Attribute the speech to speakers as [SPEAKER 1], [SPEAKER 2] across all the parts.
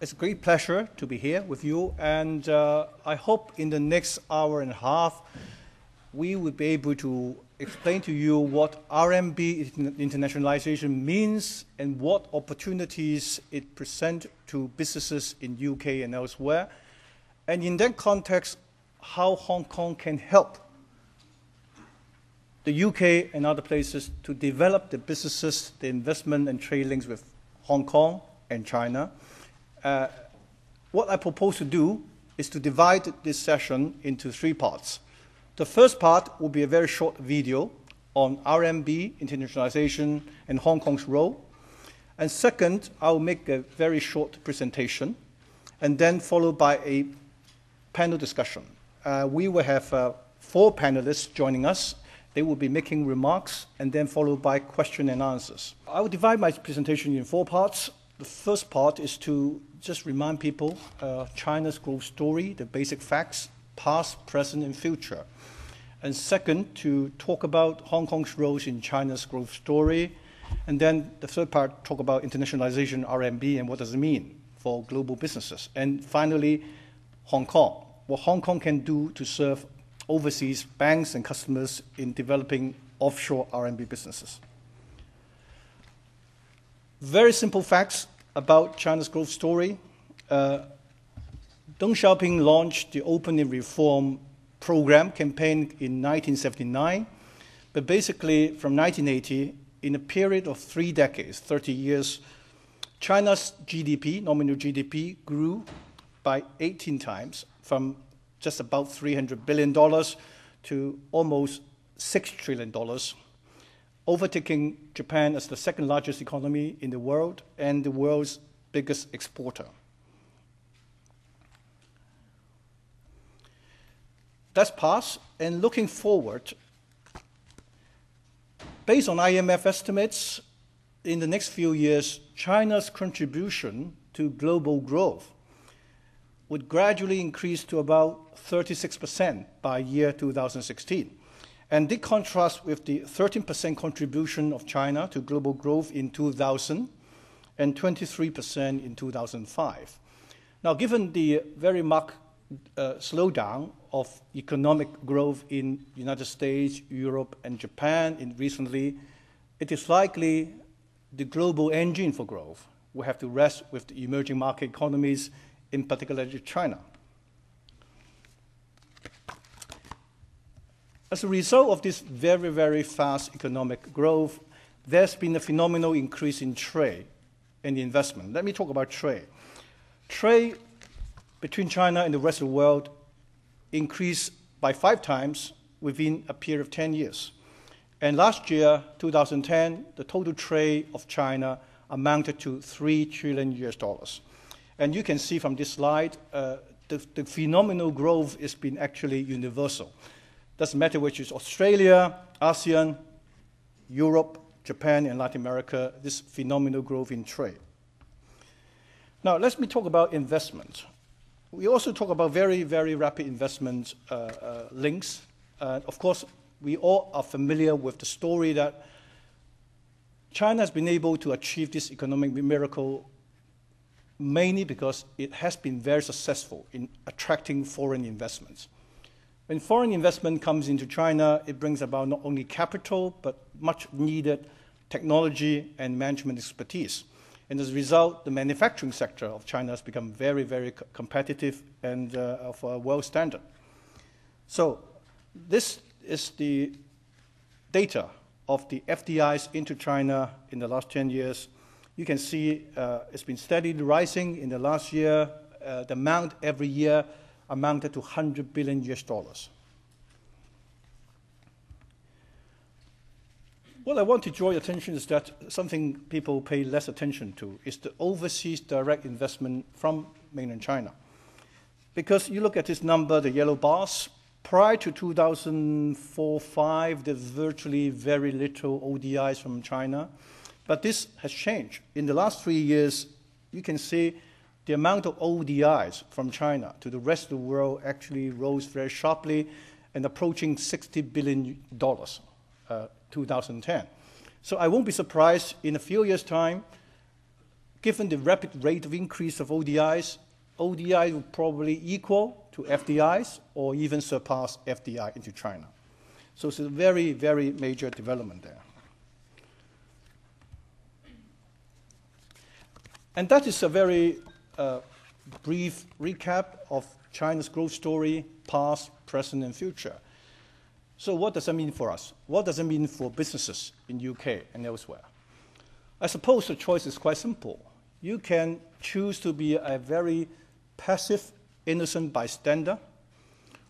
[SPEAKER 1] it's a great pleasure to be here with you, and uh, I hope in the next hour and a half we will be able to explain to you what RMB internationalization means and what opportunities it presents to businesses in UK and elsewhere, and in that context, how Hong Kong can help the UK and other places to develop the businesses, the investment and trade links with Hong Kong and China. Uh, what I propose to do is to divide this session into three parts. The first part will be a very short video on RMB, internationalization, and Hong Kong's role. And second, I'll make a very short presentation, and then followed by a panel discussion. Uh, we will have uh, four panelists joining us. They will be making remarks, and then followed by question and answers. I will divide my presentation in four parts. The first part is to just remind people uh, China's growth story, the basic facts, past, present, and future. And second, to talk about Hong Kong's role in China's growth story. And then the third part, talk about internationalization, RMB, and what does it mean for global businesses. And finally, Hong Kong, what Hong Kong can do to serve overseas banks and customers in developing offshore RMB businesses. Very simple facts about China's growth story. Uh, Deng Xiaoping launched the Open and Reform program campaign in 1979, but basically from 1980, in a period of three decades, 30 years, China's GDP, nominal GDP, grew by 18 times from just about $300 billion to almost $6 trillion, overtaking Japan as the second largest economy in the world and the world's biggest exporter. That's past, and looking forward, based on IMF estimates, in the next few years, China's contribution to global growth would gradually increase to about 36% by year 2016. And this contrasts with the 13% contribution of China to global growth in 2000 and 23% in 2005. Now, given the very marked uh, slowdown of economic growth in the United States, Europe, and Japan in recently, it is likely the global engine for growth will have to rest with the emerging market economies, in particular China. As a result of this very, very fast economic growth, there's been a phenomenal increase in trade and investment. Let me talk about trade. Trade between China and the rest of the world increased by five times within a period of 10 years. And last year, 2010, the total trade of China amounted to 3 trillion US dollars. And you can see from this slide, uh, the, the, phenomenal growth has been actually universal. Doesn't matter which is Australia, ASEAN, Europe, Japan, and Latin America, this phenomenal growth in trade. Now, let me talk about investment. We also talk about very, very rapid investment uh, uh, links. Uh, of course, we all are familiar with the story that China has been able to achieve this economic miracle mainly because it has been very successful in attracting foreign investments. When foreign investment comes into China, it brings about not only capital, but much needed technology and management expertise. And as a result, the manufacturing sector of China has become very, very competitive and uh, of a world standard. So this is the data of the FDIs into China in the last 10 years. You can see uh, it's been steadily rising in the last year. Uh, the amount every year amounted to 100 billion US dollars. What I want to draw your attention is that something people pay less attention to is the overseas direct investment from mainland China. Because you look at this number, the yellow bars, prior to 2004-5, there's virtually very little ODIs from China. But this has changed. In the last three years, you can see the amount of ODIs from China to the rest of the world actually rose very sharply and approaching $60 billion uh, 2010. So I won't be surprised in a few years' time, given the rapid rate of increase of ODIs, ODI will probably equal to FDIs or even surpass FDI into China. So it's a very, very major development there. And that is a very uh, brief recap of China's growth story, past, present, and future. So what does that mean for us? What does it mean for businesses in UK and elsewhere? I suppose the choice is quite simple. You can choose to be a very passive, innocent bystander,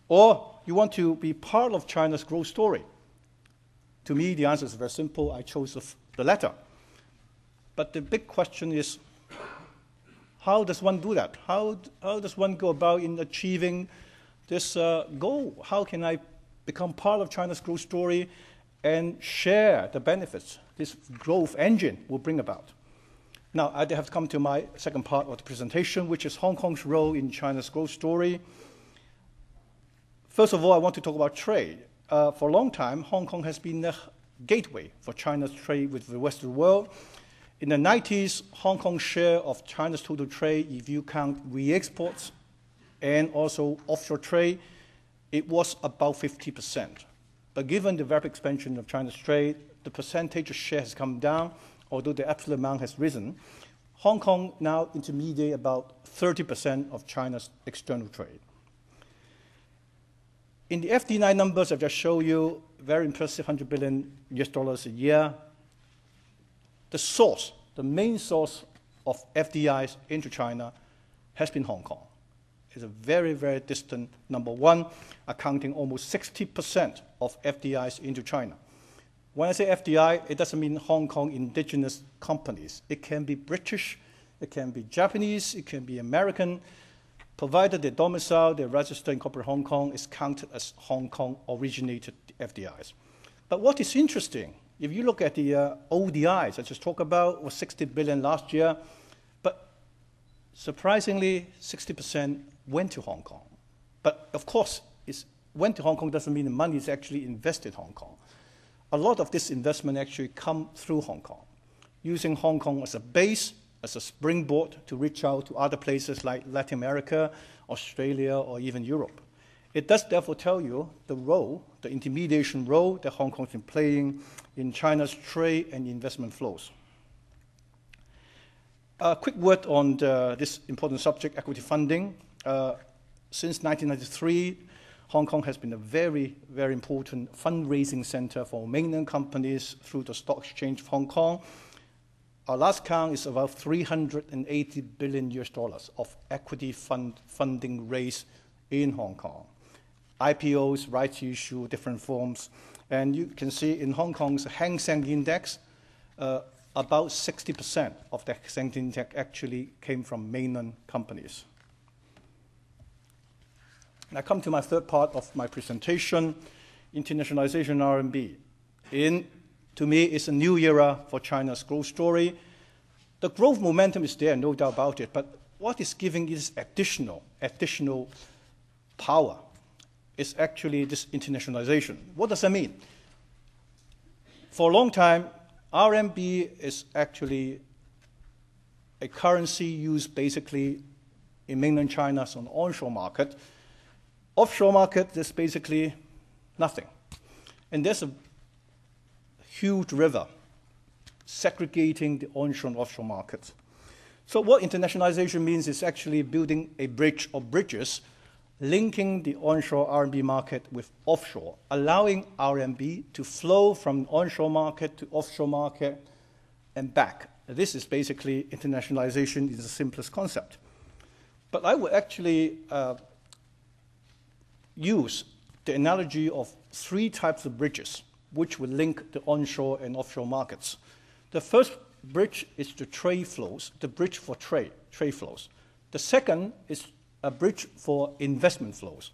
[SPEAKER 1] or you want to be part of China's growth story. To me, the answer is very simple. I chose the latter. But the big question is how does one do that? How, how does one go about in achieving this uh, goal? How can I become part of China's growth story and share the benefits this growth engine will bring about? Now, I have come to my second part of the presentation, which is Hong Kong's role in China's growth story. First of all, I want to talk about trade. Uh, for a long time, Hong Kong has been the gateway for China's trade with the Western world. In the 90s, Hong Kong's share of China's total trade, if you count re-exports and also offshore trade, it was about 50%. But given the rapid expansion of China's trade, the percentage of share has come down, although the absolute amount has risen. Hong Kong now intermediate about 30% of China's external trade. In the FDI numbers I've just shown you, very impressive 100 billion US dollars a year, the source, the main source of FDIs into China has been Hong Kong. It's a very, very distant number one, accounting almost 60% of FDIs into China. When I say FDI, it doesn't mean Hong Kong indigenous companies. It can be British, it can be Japanese, it can be American, provided their domicile, their register in corporate Hong Kong is counted as Hong Kong originated FDIs. But what is interesting if you look at the uh, ODIs I just talked about, was 60 billion last year, but surprisingly, 60% went to Hong Kong. But of course, it went to Hong Kong doesn't mean the money is actually invested in Hong Kong. A lot of this investment actually come through Hong Kong, using Hong Kong as a base, as a springboard to reach out to other places like Latin America, Australia, or even Europe. It does therefore tell you the role, the intermediation role that Hong Kong has been playing in China's trade and investment flows. A quick word on the, this important subject, equity funding. Uh, since 1993, Hong Kong has been a very, very important fundraising center for mainland companies through the Stock Exchange of Hong Kong. Our last count is about 380 billion US dollars of equity fund funding raised in Hong Kong. IPOs, rights issue, different forms. And you can see in Hong Kong's Hang Seng Index, uh, about 60% of the Hang Seng Index actually came from mainland companies. Now, come to my third part of my presentation, internationalization RMB. In, to me, it's a new era for China's growth story. The growth momentum is there, no doubt about it, but what is giving is additional, additional power is actually this internationalization. What does that mean? For a long time, RMB is actually a currency used basically in mainland China an onshore market. Offshore market is basically nothing. And there's a huge river segregating the onshore and offshore markets. So what internationalization means is actually building a bridge or bridges linking the onshore RMB market with offshore, allowing RMB to flow from onshore market to offshore market and back. This is basically internationalization is the simplest concept. But I would actually uh, use the analogy of three types of bridges which would link the onshore and offshore markets. The first bridge is the trade flows, the bridge for trade, trade flows. The second is a bridge for investment flows.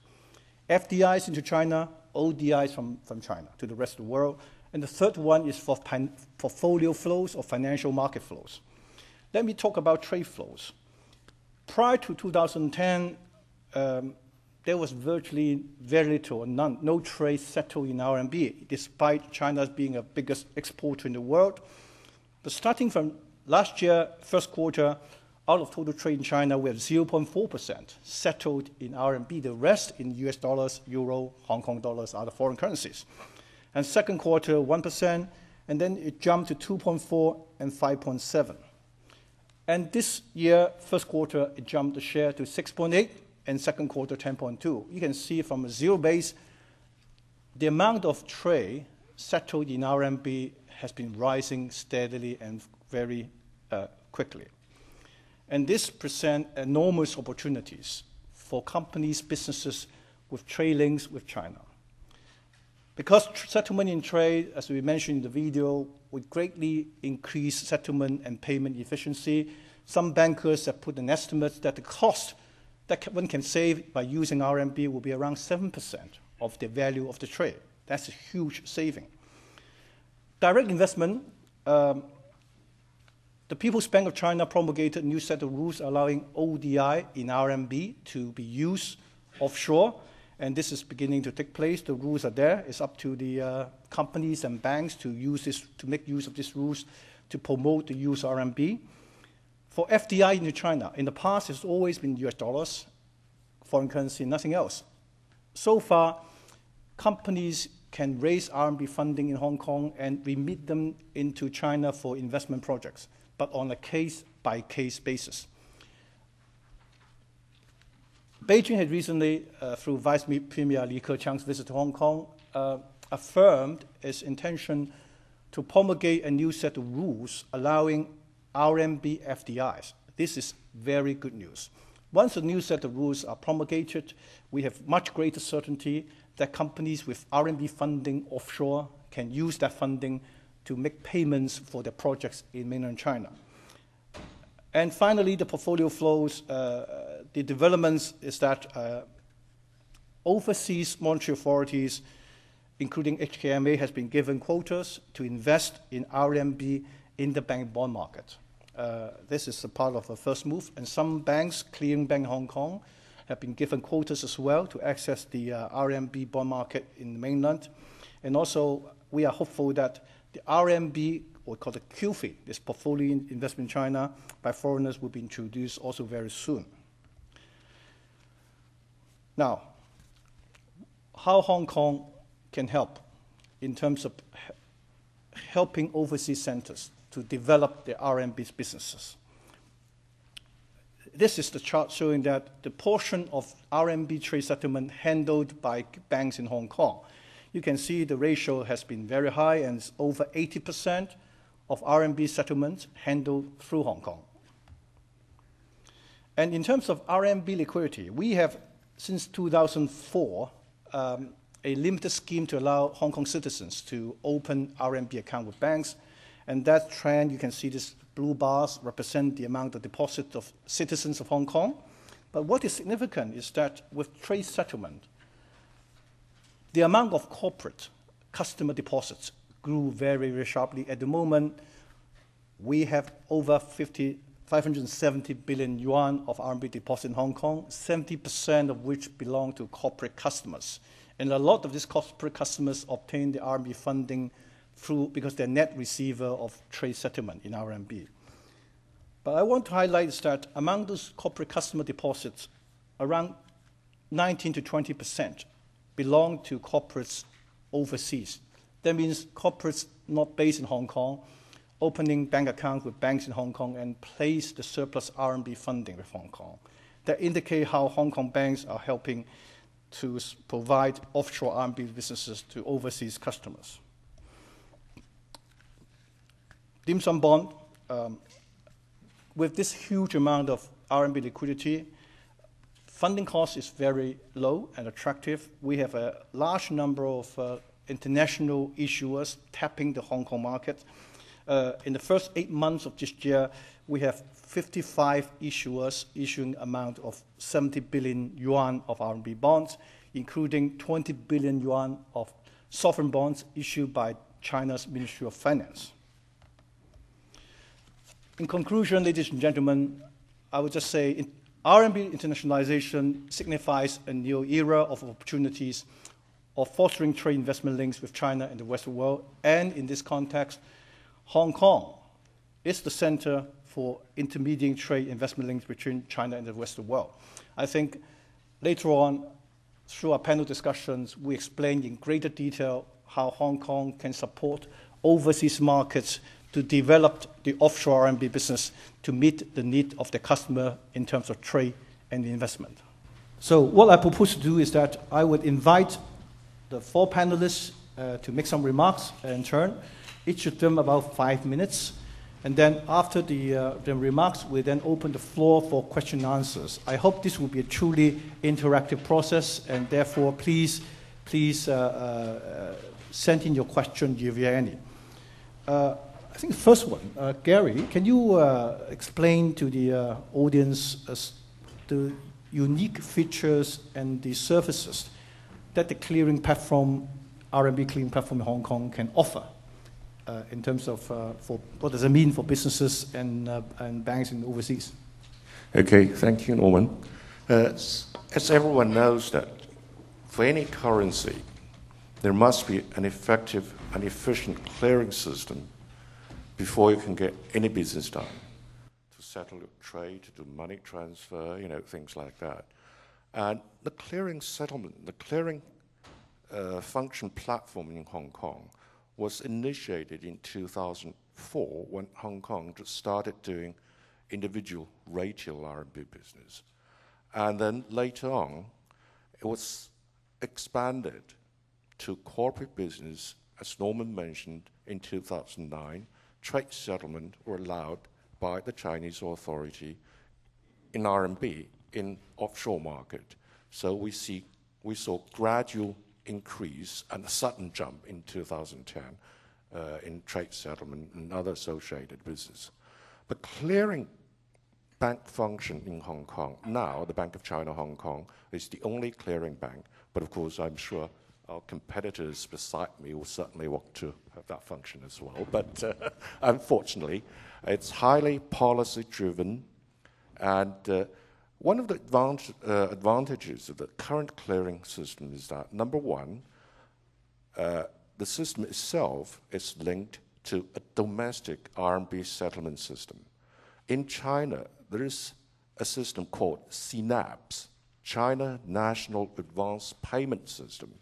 [SPEAKER 1] FDIs into China, ODIs from, from China to the rest of the world. And the third one is for portfolio flows or financial market flows. Let me talk about trade flows. Prior to 2010, um, there was virtually very little or none, no trade settled in RMB, despite China being the biggest exporter in the world. But starting from last year, first quarter, out of total trade in China, we have 0.4% settled in RMB, the rest in US dollars, euro, Hong Kong dollars, other foreign currencies. And second quarter, 1%, and then it jumped to 2.4 and 5.7. And this year, first quarter, it jumped the share to 6.8, and second quarter, 10.2. You can see from a zero base, the amount of trade settled in RMB has been rising steadily and very uh, quickly. And this presents enormous opportunities for companies, businesses with trade links with China. Because settlement in trade, as we mentioned in the video, would greatly increase settlement and payment efficiency. Some bankers have put an estimate that the cost that one can save by using RMB will be around 7% of the value of the trade. That's a huge saving. Direct investment, um, the People's Bank of China promulgated a new set of rules allowing ODI in RMB to be used offshore and this is beginning to take place. The rules are there. It's up to the uh, companies and banks to use this, to make use of these rules to promote the use of RMB. For FDI into China, in the past, it's always been US dollars, foreign currency, nothing else. So far, companies can raise RMB funding in Hong Kong and remit them into China for investment projects, but on a case by case basis. Beijing had recently, uh, through Vice Premier Li Keqiang's visit to Hong Kong, uh, affirmed its intention to promulgate a new set of rules allowing RMB FDIs. This is very good news. Once a new set of rules are promulgated, we have much greater certainty that companies with RMB funding offshore can use that funding to make payments for their projects in mainland China. And finally, the portfolio flows, uh, the developments is that uh, overseas monetary authorities, including HKMA, has been given quotas to invest in RMB in the bank bond market. Uh, this is a part of a first move, and some banks, Clearing Bank Hong Kong, have been given quotas as well to access the uh, RMB bond market in the mainland. And also, we are hopeful that the RMB or we call the QFII, this portfolio investment in China by foreigners will be introduced also very soon. Now, how Hong Kong can help in terms of helping overseas centers to develop their RMB businesses. This is the chart showing that the portion of RMB trade settlement handled by banks in Hong Kong. You can see the ratio has been very high and it's over 80 percent of RMB settlements handled through Hong Kong. And in terms of RMB liquidity, we have, since 2004, um, a limited scheme to allow Hong Kong citizens to open RMB account with banks. And that trend, you can see these blue bars represent the amount of deposit of citizens of Hong Kong. But what is significant is that with trade settlement, the amount of corporate customer deposits grew very, very sharply. At the moment, we have over 50, 570 billion yuan of RMB deposit in Hong Kong, 70% of which belong to corporate customers. And a lot of these corporate customers obtain the RMB funding through because they're net receiver of trade settlement in RMB. But I want to highlight is that among those corporate customer deposits, around 19 to 20 percent belong to corporates overseas. That means corporates not based in Hong Kong opening bank accounts with banks in Hong Kong and place the surplus RMB funding with Hong Kong. That indicate how Hong Kong banks are helping to provide offshore RMB businesses to overseas customers. Dim sum bond, um, with this huge amount of RMB liquidity, funding cost is very low and attractive. We have a large number of uh, international issuers tapping the Hong Kong market. Uh, in the first eight months of this year, we have 55 issuers issuing amount of 70 billion yuan of RMB bonds, including 20 billion yuan of sovereign bonds issued by China's Ministry of Finance. In conclusion, ladies and gentlemen, I would just say RMB internationalization signifies a new era of opportunities of fostering trade investment links with China and the Western world. And in this context, Hong Kong is the center for intermediate trade investment links between China and the Western world. I think later on, through our panel discussions, we explained in greater detail how Hong Kong can support overseas markets to develop the offshore RMB business to meet the need of the customer in terms of trade and investment. So what I propose to do is that I would invite the four panelists uh, to make some remarks in turn, each of them about five minutes. And then after the, uh, the remarks, we then open the floor for question and answers. I hope this will be a truly interactive process, and therefore, please, please uh send in your question if you have any. I think the first one, uh, Gary, can you uh, explain to the uh, audience the unique features and the services that the clearing platform, RMB clearing platform in Hong Kong can offer uh, in terms of uh, for what does it mean for businesses and, uh, and banks in overseas?
[SPEAKER 2] Okay, thank you, Norman. as everyone knows that for any currency, there must be an effective and efficient clearing system before you can get any business done to settle your trade, to do money transfer, you know, things like that. And the clearing settlement, the clearing uh, function platform in Hong Kong was initiated in 2004 when Hong Kong just started doing individual retail RMB business. And then later on, it was expanded to corporate business, as Norman mentioned, in 2009 trade settlement were allowed by the Chinese authority in RMB in offshore market. So we see we saw gradual increase and a sudden jump in 2010 uh, in trade settlement and other associated business. But clearing bank function in Hong Kong now, the Bank of China Hong Kong is the only clearing bank. But of course, I'm sure our competitors beside me will certainly want to have that function as well. But uh, unfortunately, it's highly policy driven. And uh, one of the uh, advantages of the current clearing system is that, number one, uh, the system itself is linked to a domestic RMB settlement system. In China, there is a system called CNAPS, China National Advanced Payment System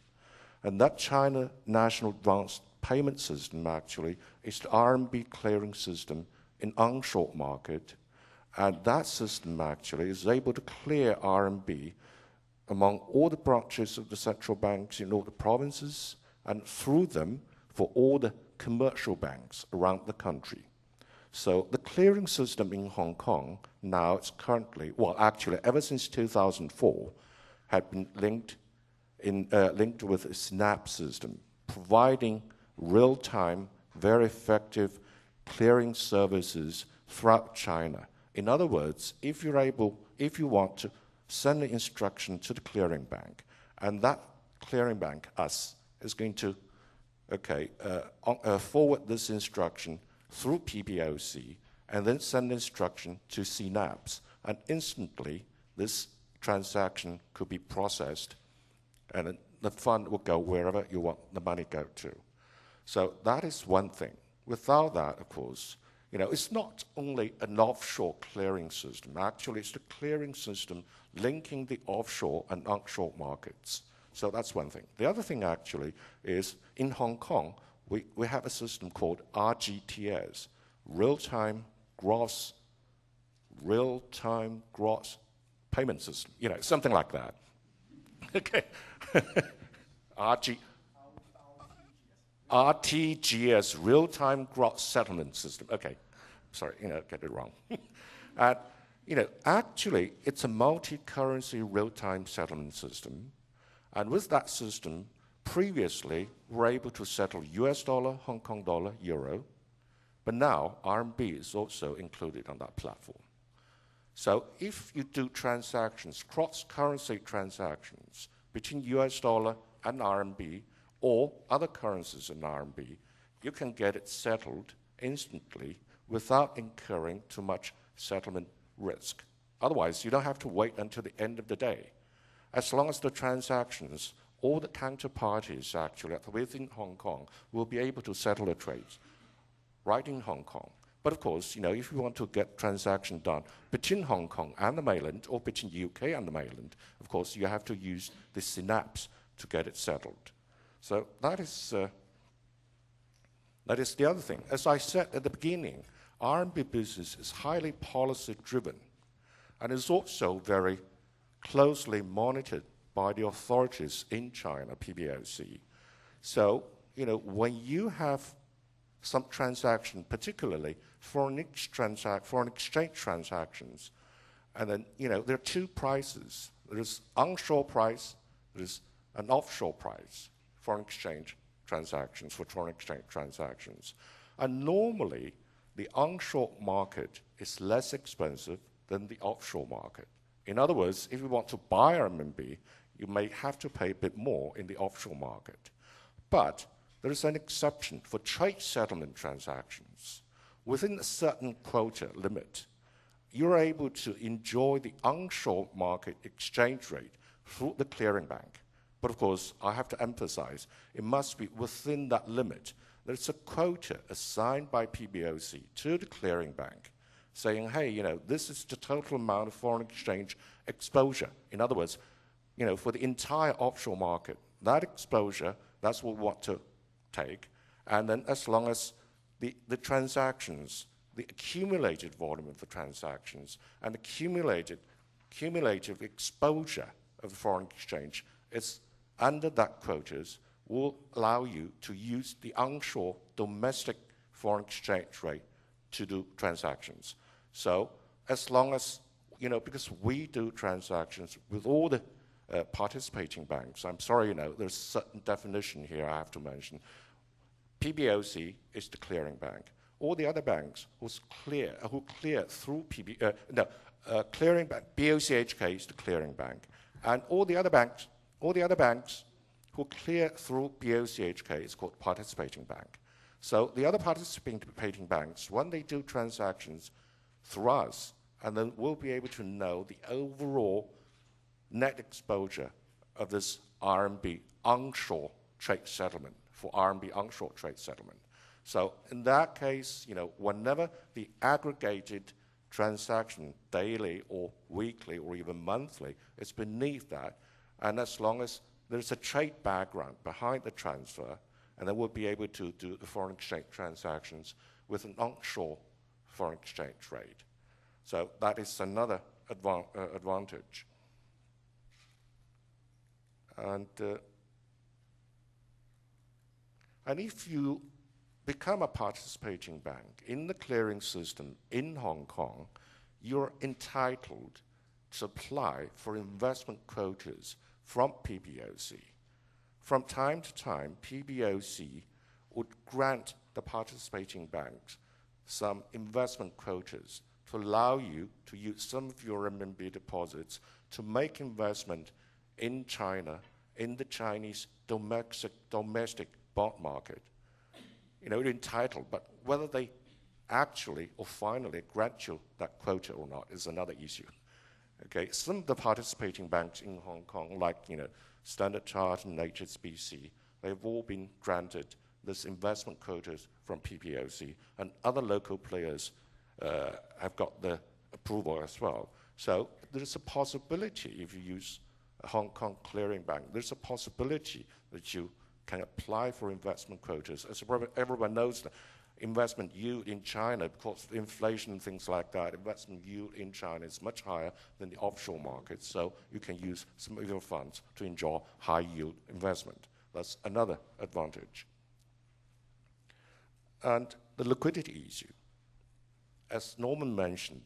[SPEAKER 2] and that China National Advanced Payment System actually is the RMB clearing system in onshore market. And that system actually is able to clear RMB among all the branches of the central banks in all the provinces and through them for all the commercial banks around the country. So the clearing system in Hong Kong now it's currently, well, actually, ever since 2004, had been linked in, uh, linked with a CNAP system, providing real time, very effective clearing services throughout China. In other words, if you're able, if you want to send an instruction to the clearing bank, and that clearing bank, us, is going to, okay, uh, uh, forward this instruction through PBOC, and then send the instruction to CNAPS, and instantly this transaction could be processed and the fund will go wherever you want the money go to. So that is one thing. Without that, of course, you know, it's not only an offshore clearing system. Actually, it's the clearing system linking the offshore and onshore markets. So that's one thing. The other thing, actually, is in Hong Kong, we, we have a system called RGTS, Real Time Gross, Real Time Gross Payment System, you know, something like that. okay. RTGS, real time gross settlement system. Okay, sorry, you know, get it wrong. you know, actually, it's a multi currency real time settlement system. And with that system, previously, we're able to settle US dollar, Hong Kong dollar, euro. But now, RMB is also included on that platform. So if you do transactions, cross currency transactions, between US dollar and RMB or other currencies in RMB, you can get it settled instantly without incurring too much settlement risk. Otherwise, you don't have to wait until the end of the day. As long as the transactions, all the counterparties actually within Hong Kong will be able to settle the trades right in Hong Kong But of course, you know, if you want to get transaction done between Hong Kong and the mainland or between the UK and the mainland, of course, you have to use the CNAPS to get it settled. So that is, uh, that is the other thing. As I said at the beginning, RMB business is highly policy driven and is also very closely monitored by the authorities in China, PBOC. So, you know, when you have some transaction, particularly foreign, foreign exchange transactions. And then, you know, there are two prices. There's onshore price, there's an offshore price, for foreign exchange transactions, for foreign exchange transactions. And normally, the onshore market is less expensive than the offshore market. In other words, if you want to buy RMB, you may have to pay a bit more in the offshore market. But there is an exception for trade settlement transactions. Within a certain quota limit, you're able to enjoy the onshore market exchange rate through the clearing bank. But of course, I have to emphasize it must be within that limit. There's a quota assigned by PBOC to the clearing bank saying, hey, you know, this is the total amount of foreign exchange exposure. In other words, you know, for the entire offshore market, that exposure, that's what we want to take. And then as long as the, the transactions, the accumulated volume of the transactions and accumulated cumulative exposure of the foreign exchange is under that quotas will allow you to use the onshore domestic foreign exchange rate to do transactions. So as long as, you know, because we do transactions with all the uh, participating banks. I'm sorry, you know, there's a certain definition here I have to mention. PBOC is the clearing bank. All the other banks clear, who clear through PB, uh, no, uh, clearing bank, BOCHK is the clearing bank. And all the other banks, all the other banks who clear through BOCHK is called participating bank. So the other participating banks, when they do transactions through us, and then we'll be able to know the overall net exposure of this RMB onshore trade settlement for RMB onshore trade settlement. So in that case, you know, whenever the aggregated transaction daily or weekly or even monthly is beneath that, and as long as there's a trade background behind the transfer, and then we'll be able to do the foreign exchange transactions with an onshore foreign exchange rate. So that is another uh, advantage. And, uh, and if you become a participating bank in the clearing system in Hong Kong, you're entitled to apply for investment quotas from PBOC. From time to time, PBOC would grant the participating banks some investment quotas to allow you to use some of your RMB deposits to make investment in China, in the Chinese domestic, domestic bond market. You know, you're entitled, but whether they actually or finally grant you that quota or not is another issue. Okay, some of the participating banks in Hong Kong, like you know Standard Chartered and HSBC, they've all been granted this investment quotas from PBOC, and other local players uh, have got the approval as well. So there's a possibility if you use Hong Kong clearing bank, there's a possibility that you can apply for investment quotas. As everyone knows, investment yield in China, because of inflation and things like that, investment yield in China is much higher than the offshore market. So you can use some of your funds to enjoy high yield investment. That's another advantage. And the liquidity issue. As Norman mentioned,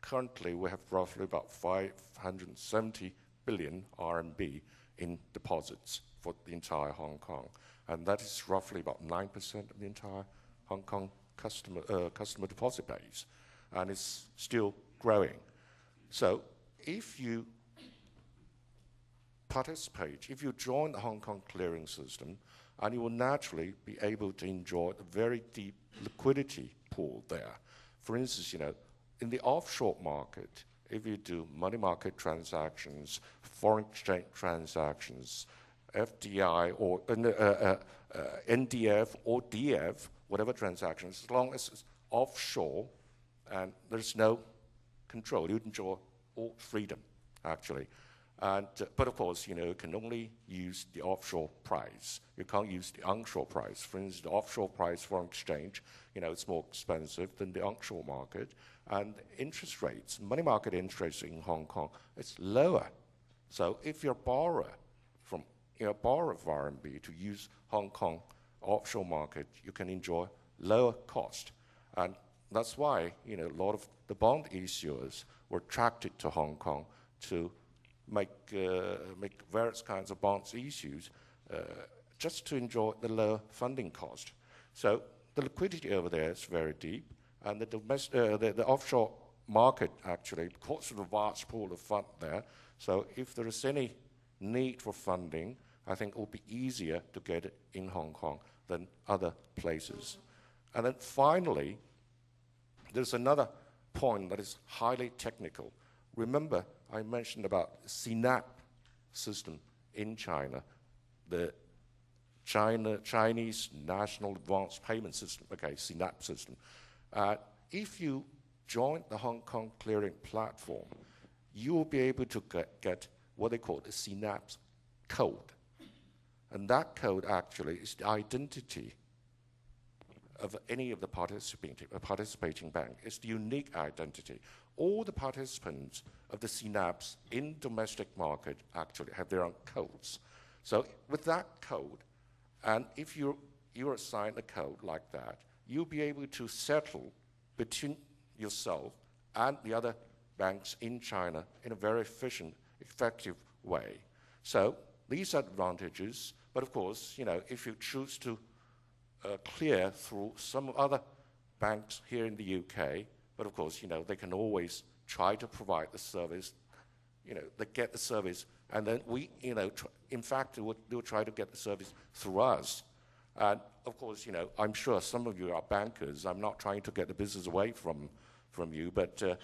[SPEAKER 2] currently we have roughly about 570 billion RMB in deposits for the entire Hong Kong. And that is roughly about 9% of the entire Hong Kong customer, uh, customer deposit base. And it's still growing. So if you participate, if you join the Hong Kong clearing system, and you will naturally be able to enjoy a very deep liquidity pool there. For instance, you know, in the offshore market, if you do money market transactions, foreign exchange transactions, FDI or uh, uh, uh, NDF or DF, whatever transactions, as long as it's offshore, and there's no control. You enjoy all freedom, actually. And, uh, but of course, you know, you can only use the offshore price. You can't use the onshore price. For instance, the offshore price for exchange, you know, it's more expensive than the onshore market. And interest rates, money market interest in Hong Kong, it's lower. So if you're a borrower from, you know, borrower of RMB to use Hong Kong offshore market, you can enjoy lower cost. And that's why, you know, a lot of the bond issuers were attracted to Hong Kong to make, uh, make various kinds of bonds issues uh, just to enjoy the lower funding cost. So the liquidity over there is very deep, and the, uh, the, the, offshore market actually, because of the vast pool of fund there, so if there is any need for funding, I think it will be easier to get it in Hong Kong than other places. And then finally, there's another point that is highly technical. Remember, I mentioned about CNAP system in China, the China, Chinese National Advanced Payment System, okay, CNAP system. Uh, if you join the Hong Kong clearing platform, you will be able to get, get what they call the CNAP code. And that code actually is the identity of any of the participating, participating bank. It's the unique identity. All the participants of the CNAPs in domestic market actually have their own codes. So with that code, and if you're, you're assigned a code like that, you'll be able to settle between yourself and the other banks in China in a very efficient, effective way. So these are advantages, but of course, you know, if you choose to uh, clear through some other banks here in the UK, but of course, you know, they can always try to provide the service, you know, they get the service, and then we, you know, tr- in fact, they will, they will try to get the service through us. And of course, you know, I'm sure some of you are bankers. I'm not trying to get the business away from, from you, but uh,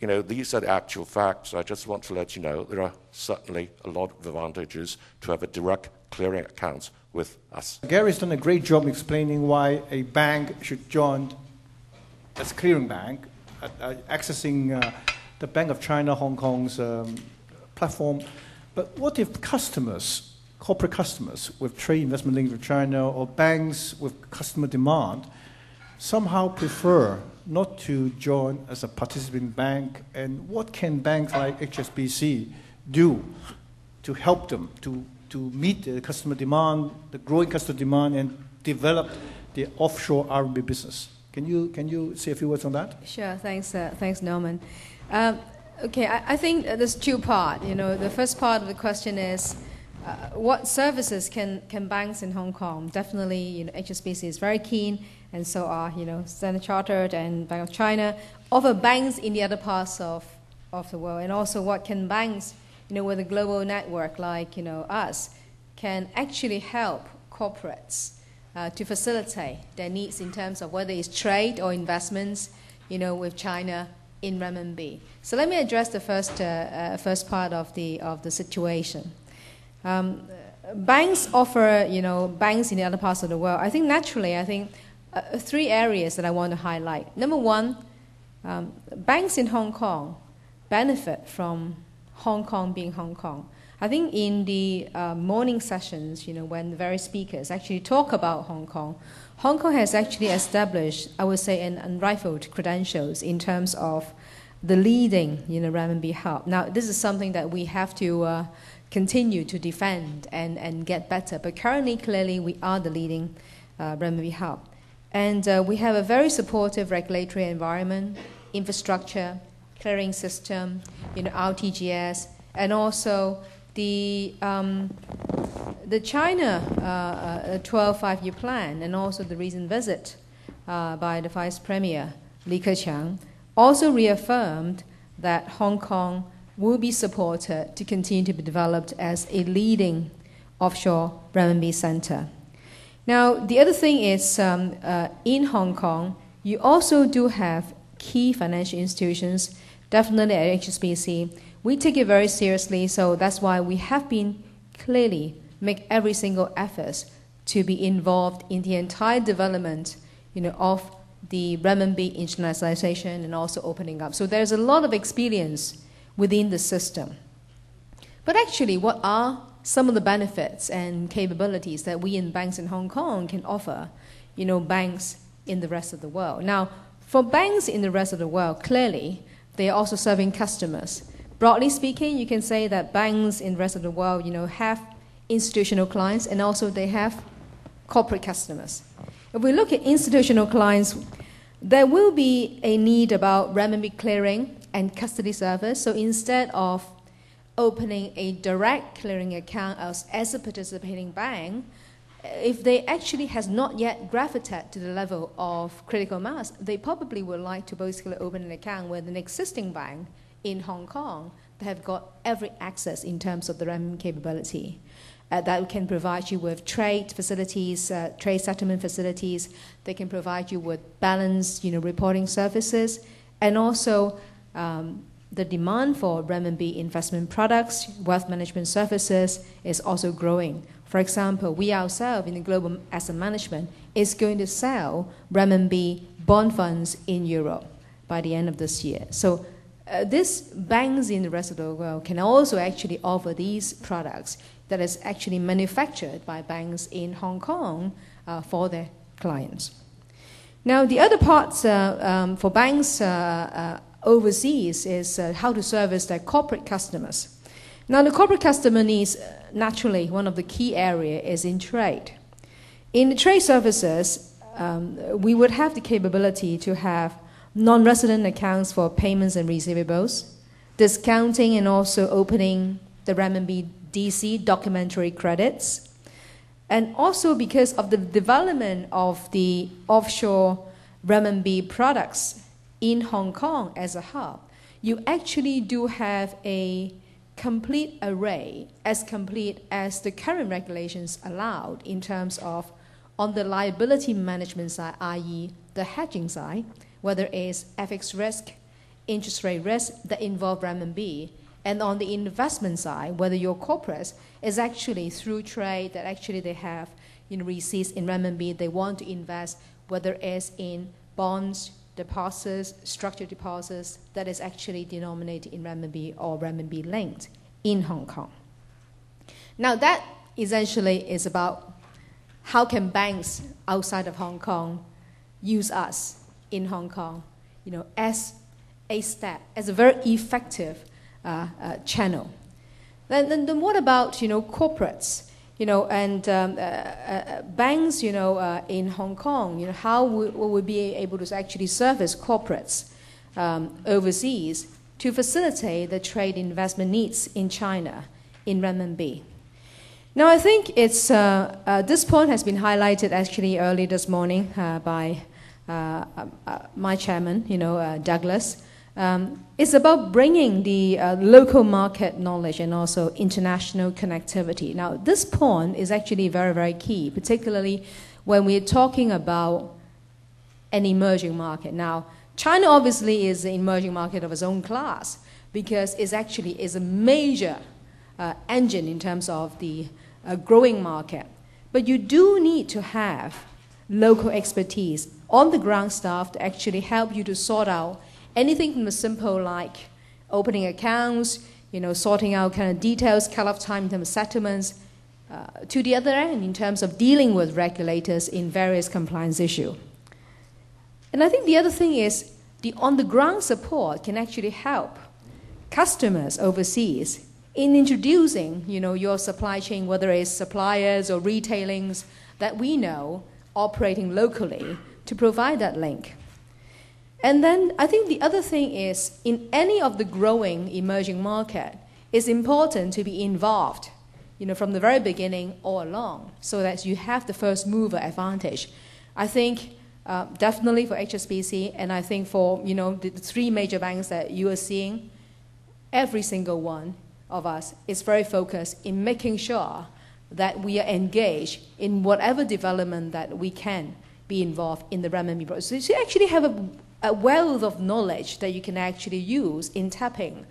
[SPEAKER 2] you know, these are the actual facts. I just want to let you know there are certainly a lot of advantages to have a direct clearing account with us.
[SPEAKER 1] Gary's done a great job explaining why a bank should join as clearing bank, uh, accessing uh, the Bank of China Hong Kong's um, platform. But what if customers, corporate customers with trade investment links with China or banks with customer demand, somehow prefer not to join as a participating bank? And what can banks like HSBC do to help them to, to meet the customer demand, the growing customer demand, and develop the offshore RMB business? Can you, can you say a few words on that?
[SPEAKER 3] Sure, thanks, uh, thanks Norman. Um, okay, I, I, think there's two parts. You know, the first part of the question is, uh, what services can, can banks in Hong Kong? Definitely, you know, HSBC is very keen and so are you know Standard Chartered and Bank of China, offer banks in the other parts of, of the world, and also what can banks you know with a global network like you know us can actually help corporates uh, to facilitate their needs in terms of whether it's trade or investments you know with China in renminbi. So let me address the first uh, uh, first part of the of the situation. Um, banks offer, you know, banks in the other parts of the world. I think naturally, I think uh, three areas that I want to highlight. Number one, um, banks in Hong Kong benefit from Hong Kong being Hong Kong. I think in the uh, morning sessions, you know, when the various speakers actually talk about Hong Kong, Hong Kong has actually established, I would say, an unrivaled credentials in terms of the leading, you know, renminbi hub. Now, this is something that we have to uh, continue to defend and, and get better. But currently, clearly, we are the leading uh, renminbi hub. And uh, we have a very supportive regulatory environment, infrastructure, clearing system, you know, RTGS, and also the, um, the China uh, 12 uh, five year plan, and also the recent visit uh, by the Vice Premier Li Keqiang also reaffirmed that Hong Kong will be supported to continue to be developed as a leading offshore renminbi center. Now, the other thing is um, uh, in Hong Kong, you also do have key financial institutions, definitely at HSBC. We take it very seriously, so that's why we have been clearly make every single effort to be involved in the entire development you know, of the renminbi internationalization and also opening up. So there's a lot of experience within the system. But actually, what are some of the benefits and capabilities that we in banks in Hong Kong can offer, you know, banks in the rest of the world? Now, for banks in the rest of the world, clearly, they are also serving customers. Broadly speaking, you can say that banks in the rest of the world, you know, have institutional clients and also they have corporate customers. If we look at institutional clients, there will be a need about renminbi clearing and custody service. So instead of opening a direct clearing account as, as a participating bank, if they actually has not yet gravitated to the level of critical mass, they probably would like to basically open an account with an existing bank in Hong Kong that have got every access in terms of the renminbi capability uh, that can provide you with trade facilities, uh, trade settlement facilities. They can provide you with balanced, you know, reporting services, and also um, the demand for renminbi investment products, wealth management services is also growing. For example, we ourselves in the global asset management is going to sell renminbi bond funds in Europe by the end of this year. So uh, these banks in the rest of the world can also actually offer these products that is actually manufactured by banks in Hong Kong uh, for their clients. Now, the other parts uh, um, for banks uh, uh, overseas is uh, how to service their corporate customers. Now, the corporate customer needs, naturally, one of the key areas is in trade. In the trade services, um, we would have the capability to have non resident accounts for payments and receivables, discounting and also opening the renminbi DC documentary credits. And also because of the development of the offshore renminbi products in Hong Kong as a hub, you actually do have a complete array, as complete as the current regulations allowed in terms of on the liability management side, i.e., the hedging side, whether it's FX risk, interest rate risk that involve renminbi, and on the investment side, whether your corporate is actually through trade that actually they have you know, receipts in renminbi, they want to invest, whether it's in bonds, deposits, structured deposits that is actually denominated in renminbi or renminbi linked in Hong Kong. Now that essentially is about how can banks outside of Hong Kong use us in Hong Kong, you know, as a step, as a very effective uh, uh, channel. Then, then, then, what about you know corporates? You know, and um, uh, uh, banks, you know, uh, in Hong Kong, you know, how will, will we be able to actually service corporates um, overseas to facilitate the trade investment needs in China in renminbi? Now, I think it's uh, this point has been highlighted actually early this morning by my chairman, you know, Douglas. Um, it's about bringing the uh, local market knowledge and also international connectivity. Now, this point is actually very, very key, particularly when we're talking about an emerging market. Now, China obviously is an emerging market of its own class because it actually is a major uh, engine in terms of the uh, growing market. But you do need to have local expertise on the ground staff to actually help you to sort out anything from the simple like opening accounts, you know, sorting out kind of details, cut-off time in terms of settlements, uh, to the other end in terms of dealing with regulators in various compliance issues. And I think the other thing is the on-the-ground support can actually help customers overseas in introducing, you know, your supply chain, whether it's suppliers or retailings that we know operating locally, to provide that link. And then I think the other thing is in any of the growing emerging market, it's important to be involved, you know, from the very beginning all along, so that you have the first mover advantage. I think uh, definitely for HSBC, and I think for you know the, three major banks that you are seeing, every single one of us is very focused in making sure that we are engaged in whatever development that we can be involved in the renminbi. So you actually have a a wealth of knowledge that you can actually use in tapping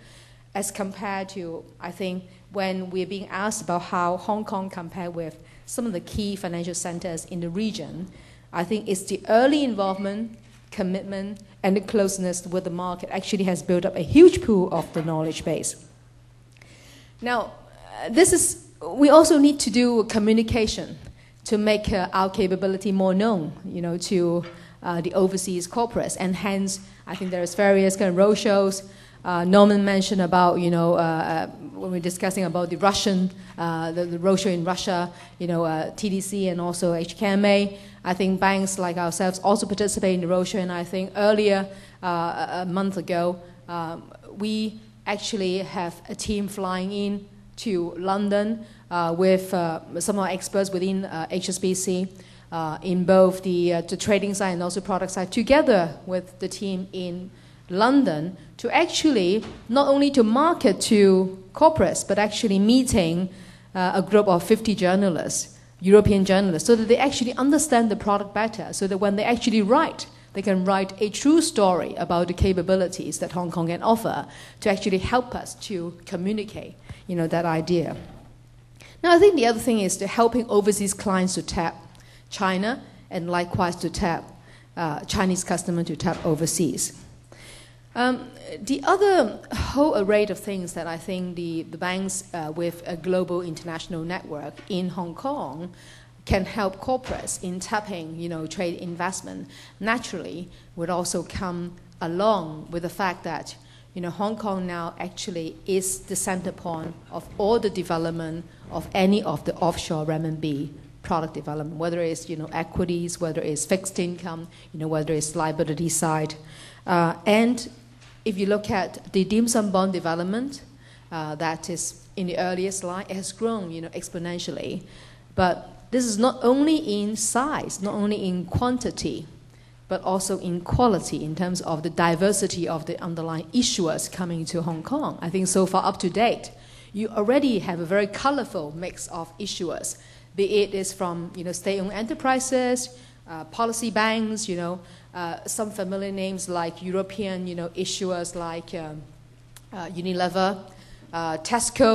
[SPEAKER 3] as compared to, I think, when we're being asked about how Hong Kong compare with some of the key financial centers in the region. I think it's the early involvement, commitment, and the closeness with the market actually has built up a huge pool of the knowledge base. Now, uh, this is, we also need to do communication to make uh, our capability more known, you know, to uh, the overseas corporates. And hence, I think there's various kind of roadshows. Uh, Norman mentioned about, you know, uh, uh, when we're discussing about the Russian, the, the roadshow in Russia, you know, TDC and also HKMA. I think banks like ourselves also participate in the roadshow. And I think earlier, a month ago, um, we actually have a team flying in to London uh, with uh, some of our experts within uh, HSBC uh, in both the, uh, the trading side and also product side, together with the team in London, to actually not only to market to corporates, but actually meeting uh, a group of 50 journalists, European journalists, so that they actually understand the product better, so that when they actually write they can write a true story about the capabilities that Hong Kong can offer to actually help us to communicate, you know, that idea. Now, I think the other thing is to helping overseas clients to tap China and likewise to tap uh, Chinese customers to tap overseas. Um, the other whole array of things that I think the, the banks uh, with a global international network in Hong Kong can help corporates in tapping, you know, trade investment naturally would also come along with the fact that, you know, Hong Kong now actually is the center point of all the development of any of the offshore renminbi product development, whether it's, you know, equities, whether it's fixed income, you know, whether it's liability side. Uh, and if you look at the dim sum bond development, uh, that is in the earlier slide, it has grown, you know, exponentially. But this is not only in size, not only in quantity, but also in quality in terms of the diversity of the underlying issuers coming to Hong Kong. I think so far up to date, you already have a very colorful mix of issuers, be it is from you know state-owned enterprises, uh, policy banks, you know, uh, some familiar names like European you know issuers like um, uh, Unilever, uh, Tesco,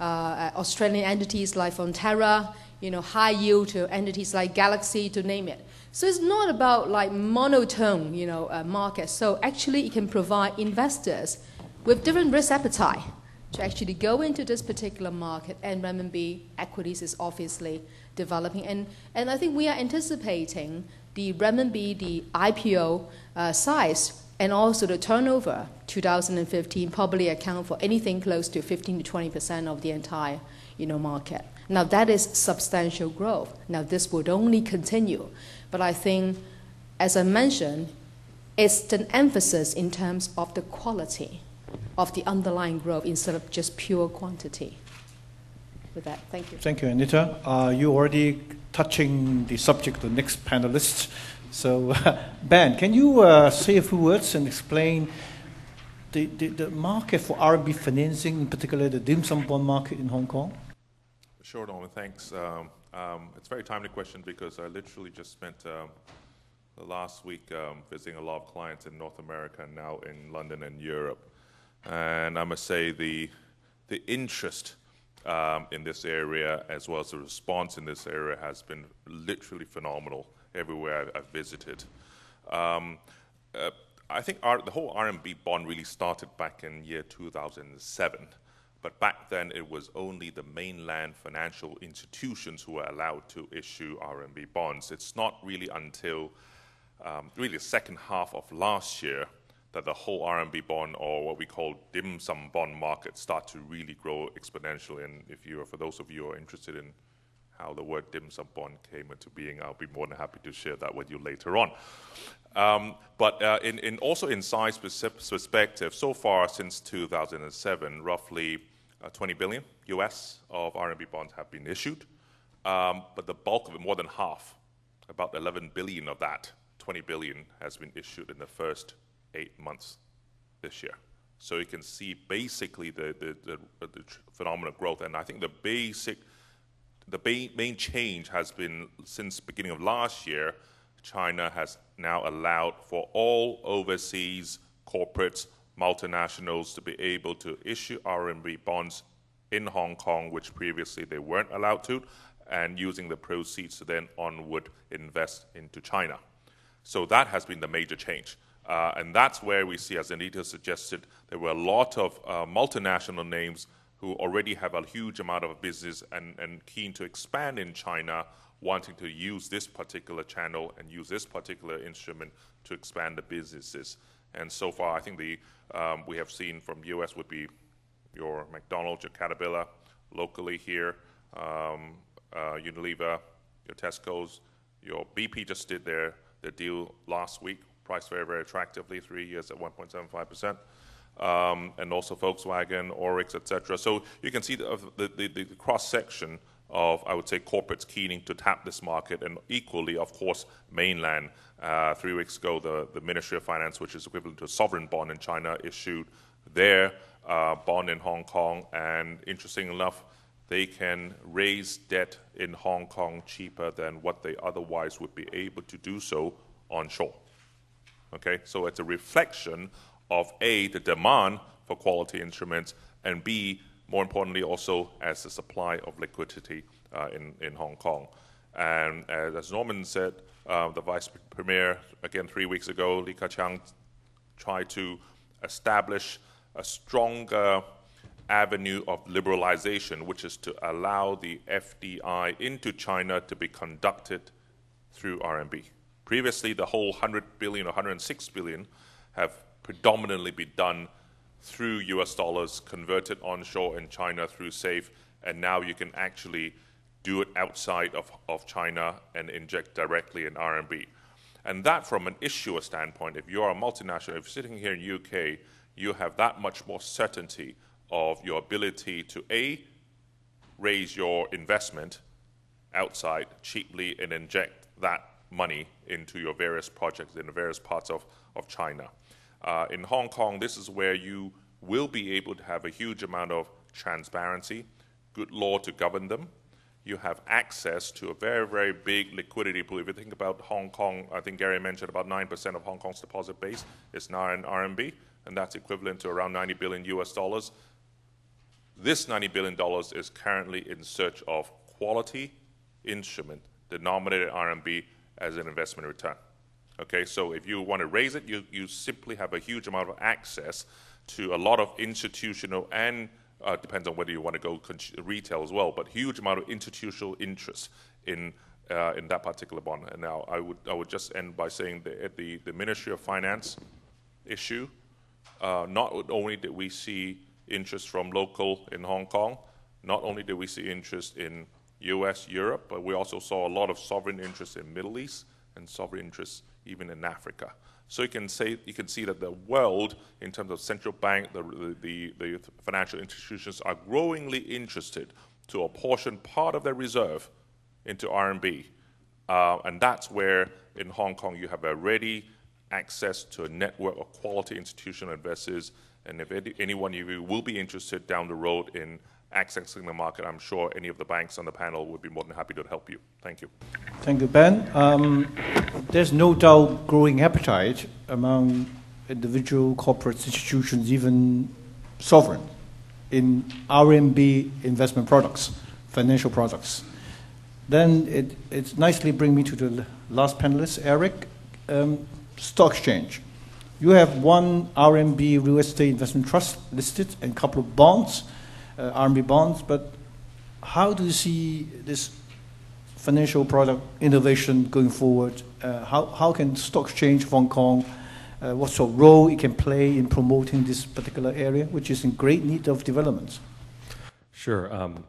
[SPEAKER 3] uh, Australian entities like Fonterra you know, high yield to entities like Galaxy, to name it. So it's not about like monotone, you know, uh, market. So actually, it can provide investors with different risk appetite to actually go into this particular market. And renminbi equities is obviously developing, and and I think we are anticipating the renminbi, the IPO uh, size, and also the turnover. 2015 probably account for anything close to 15 to 20 percent of the entire, you know, market. Now, that is substantial growth. Now, this would only continue. But I think, as I mentioned, it's an emphasis in terms of the quality of the underlying growth instead of just pure quantity. With that, thank you.
[SPEAKER 1] Thank you, Anita. Uh, you already touching the subject of the next panelist. So, uh, Ben, can you uh, say a few words and explain the, the, the market for RMB financing, in particular the dim sum bond market in Hong Kong?
[SPEAKER 4] Sure, Norman, thanks. Um, um, it's a very timely question because I literally just spent um, the last week um, visiting a lot of clients in North America and now in London and Europe. And I must say the, the interest um, in this area as well as the response in this area has been literally phenomenal everywhere I've, I've visited. Um, uh, I think our, the whole RMB bond really started back in year 2007. But back then, it was only the mainland financial institutions who were allowed to issue RMB bonds. It's not really until um, really the second half of last year that the whole RMB bond, or what we call dim sum bond market, start to really grow exponentially. And if you, are for those of you who are interested in how the word dim sum bond came into being, I'll be more than happy to share that with you later on. Um, but uh, in, in also in size perspective, so far since 2007, roughly uh, 20 billion US of RMB bonds have been issued, um, but the bulk of it, more than half, about 11 billion of that, 20 billion, has been issued in the first eight months this year. So you can see basically the, the, the, the phenomenal growth, and I think the basic, the main change has been since beginning of last year. China has now allowed for all overseas corporates multinationals to be able to issue RMB bonds in Hong Kong, which previously they weren't allowed to, and using the proceeds to then onward invest into China. So that has been the major change. Uh, and that's where we see, as Anita suggested, there were a lot of uh, multinational names who already have a huge amount of business and, and keen to expand in China, wanting to use this particular channel and use this particular instrument to expand the businesses. And so far, I think the um, we have seen from U.S. would be your McDonald's, your Caterpillar, locally here, um, uh, Unilever, your Tesco's, your BP just did their, their deal last week, priced very, very attractively, three years at 1.75%. Um, and also Volkswagen, ORIX, etc. So you can see the, the, the, the cross section of, I would say, corporates keening to tap this market, and equally, of course, mainland. Uh, three weeks ago, the, the Ministry of Finance, which is equivalent to a sovereign bond in China, issued their uh, bond in Hong Kong, and interesting enough, they can raise debt in Hong Kong cheaper than what they otherwise would be able to do so onshore. Okay, so it's a reflection of A, the demand for quality instruments, and B, more importantly, also as the supply of liquidity uh, in, in Hong Kong. And as Norman said, uh, the Vice Premier, again, three weeks ago, Li Keqiang tried to establish a stronger avenue of liberalization, which is to allow the FDI into China to be conducted through RMB. Previously, the whole 100 billion or 106 billion have predominantly been done through US dollars, converted onshore in China through SAFE, and now you can actually do it outside of, of China and inject directly in RMB. And that, from an issuer standpoint, if you're a multinational, if you're sitting here in UK, you have that much more certainty of your ability to A, raise your investment outside cheaply and inject that money into your various projects in the various parts of, of China. Uh, in Hong Kong, this is where you will be able to have a huge amount of transparency, good law to govern them. You have access to a very, very big liquidity pool. If you think about Hong Kong, I think Gary mentioned about 9% of Hong Kong's deposit base is now in RMB, and that's equivalent to around 90 billion US dollars. This $90 billion is currently in search of quality instrument denominated RMB as an investment return. Okay, so if you want to raise it, you, you simply have a huge amount of access to a lot of institutional and uh, depends on whether you want to go retail as well, but huge amount of institutional interest in uh, in that particular bond. And now I would I would just end by saying that the the Ministry of Finance issue, uh, not only did we see interest from local in Hong Kong. Not only did we see interest in US, Europe, but we also saw a lot of sovereign interest in Middle East and sovereign interest even in Africa. So you can say you can see that the world, in terms of central bank, the, the, the financial institutions are growingly interested to apportion part of their reserve into RMB, uh, and that's where in Hong Kong you have a ready access to a network of quality institutional investors and if any, any one of you will be interested down the road in accessing the market, I'm sure any of the banks on the panel would be more than happy to help you. Thank you.
[SPEAKER 1] Thank you, Ben. Um, there's no doubt growing appetite among individual corporate institutions, even sovereign, in RMB investment products, financial products. Then it, it nicely brings me to the last panelist, Eric. Um, stock exchange. You have one RMB real estate investment trust listed and a couple of bonds, RMB bonds, but how do you see this financial product innovation going forward? Uh, how, how can stock exchange Hong Kong, uh, what sort of role it can play in promoting this particular area, which is in great need of development?
[SPEAKER 5] Sure. Um,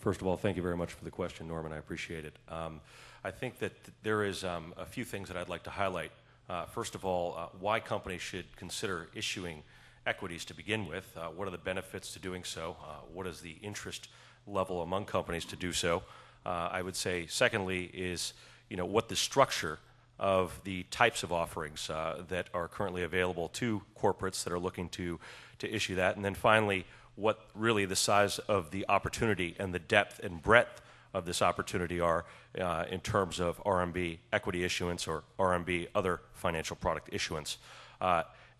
[SPEAKER 5] first of all, thank you very much for the question, Norman. I appreciate it. Um, I think that there is um, a few things that I'd like to highlight uh, first of all, uh, why companies should consider issuing equities to begin with. Uh, what are the benefits to doing so? Uh, what is the interest level among companies to do so? Uh, I would say, secondly, is you know what the structure of the types of offerings uh, that are currently available to corporates that are looking to to issue that, and then finally, what really the size of the opportunity and the depth and breadth of this opportunity are uh, in terms of RMB equity issuance or RMB other financial product issuance.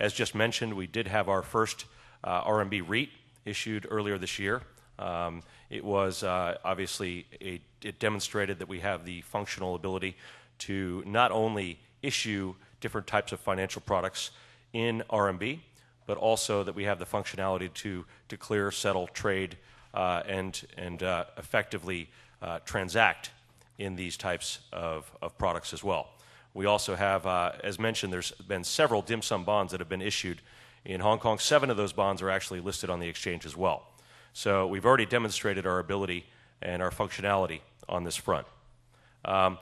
[SPEAKER 5] As just mentioned, we did have our first uh, RMB REIT issued earlier this year. Um, it was uh, obviously a, it demonstrated that we have the functional ability to not only issue different types of financial products in RMB, but also that we have the functionality to, to clear, settle, trade, uh, and, and uh, effectively uh, transact in these types of, of products as well. We also have, uh, as mentioned, there's been several dim sum bonds that have been issued in Hong Kong. Seven of those bonds are actually listed on the exchange as well. So we've already demonstrated our ability and our functionality on this front. Um,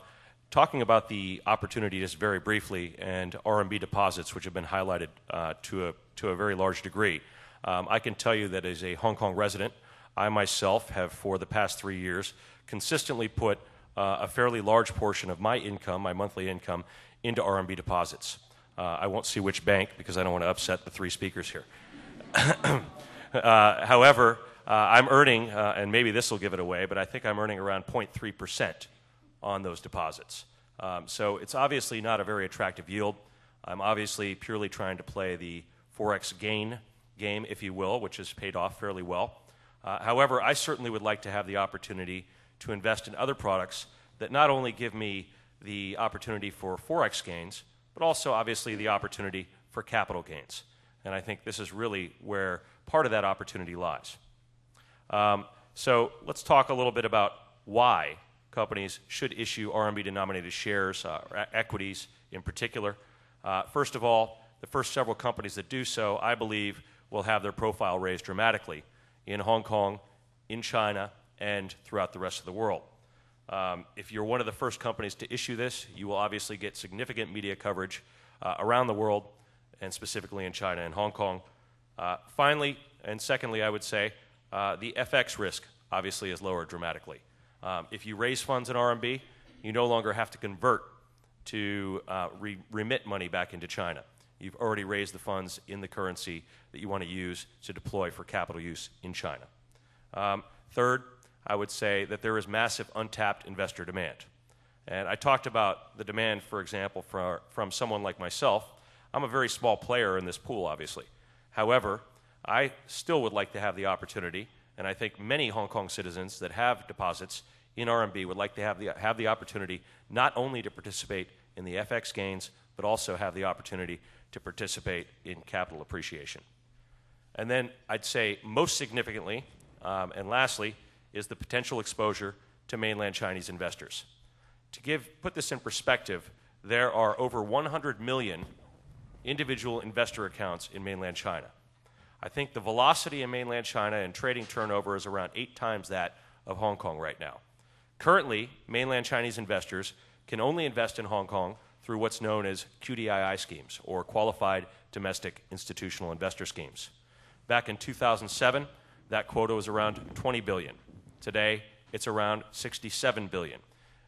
[SPEAKER 5] talking about the opportunity just very briefly and RMB deposits, which have been highlighted uh, to, a, to a very large degree, um, I can tell you that as a Hong Kong resident, I myself have, for the past three years, consistently put uh, a fairly large portion of my income, my monthly income, into RMB deposits. Uh, I won't see which bank because I don't want to upset the three speakers here. uh, however, uh, I'm earning, uh, and maybe this will give it away, but I think I'm earning around 0.3% on those deposits. Um, so it's obviously not a very attractive yield. I'm obviously purely trying to play the Forex gain game, if you will, which has paid off fairly well. Uh, however, I certainly would like to have the opportunity to invest in other products that not only give me the opportunity for Forex gains, but also obviously the opportunity for capital gains. And I think this is really where part of that opportunity lies. Um, so let's talk a little bit about why companies should issue RMB denominated shares, uh, or equities in particular. Uh, first of all, the first several companies that do so, I believe, will have their profile raised dramatically in Hong Kong, in China, and throughout the rest of the world. Um, if you're one of the first companies to issue this, you will obviously get significant media coverage uh, around the world, and specifically in China and Hong Kong. Uh, finally, and secondly, I would say uh, the FX risk obviously is lowered dramatically. Um, if you raise funds in RMB, you no longer have to convert to uh, re- remit money back into China. You've already raised the funds in the currency that you want to use to deploy for capital use in China. Um, third, I would say that there is massive untapped investor demand. And I talked about the demand, for example, for, from someone like myself. I'm a very small player in this pool, obviously. However, I still would like to have the opportunity, and I think many Hong Kong citizens that have deposits in RMB would like to have the, have the opportunity not only to participate in the FX gains, but also have the opportunity to participate in capital appreciation. And then I'd say most significantly, um, and lastly, is the potential exposure to mainland Chinese investors. To give, put this in perspective, there are over 100 million individual investor accounts in mainland China. I think the velocity in mainland China and trading turnover is around eight times that of Hong Kong right now. Currently, mainland Chinese investors can only invest in Hong Kong through what's known as QDII schemes, or Qualified Domestic Institutional Investor Schemes. Back in 2007, that quota was around 20 billion. Today, it's around 67 billion,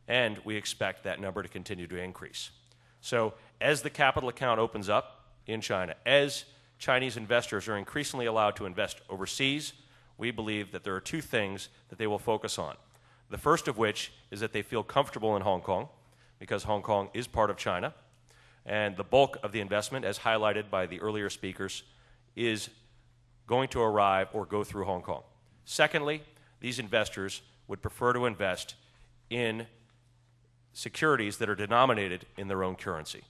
[SPEAKER 5] and we expect that number to continue to increase. So, as the capital account opens up in China, as Chinese investors are increasingly allowed to invest overseas, we believe that there are two things that they will focus on. The first of which is that they feel comfortable in Hong Kong, because Hong Kong is part of China, and the bulk of the investment, as highlighted by the earlier speakers, is going to arrive or go through Hong Kong. Secondly, these investors would prefer to invest in securities that are denominated in their own currency.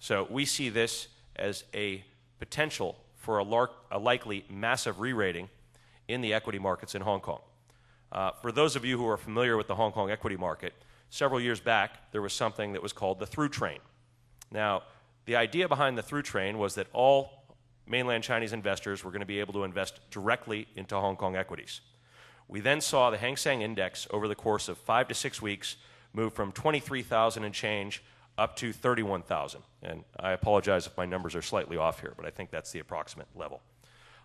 [SPEAKER 5] So we see this as a potential for a, lar- a likely massive re rating in the equity markets in Hong Kong. Uh, for those of you who are familiar with the Hong Kong equity market, several years back there was something that was called the through train. Now, the idea behind the through train was that all mainland Chinese investors were going to be able to invest directly into Hong Kong equities. We then saw the Hang Seng Index over the course of five to six weeks move from 23,000 and change up to 31,000. And I apologize if my numbers are slightly off here, but I think that's the approximate level.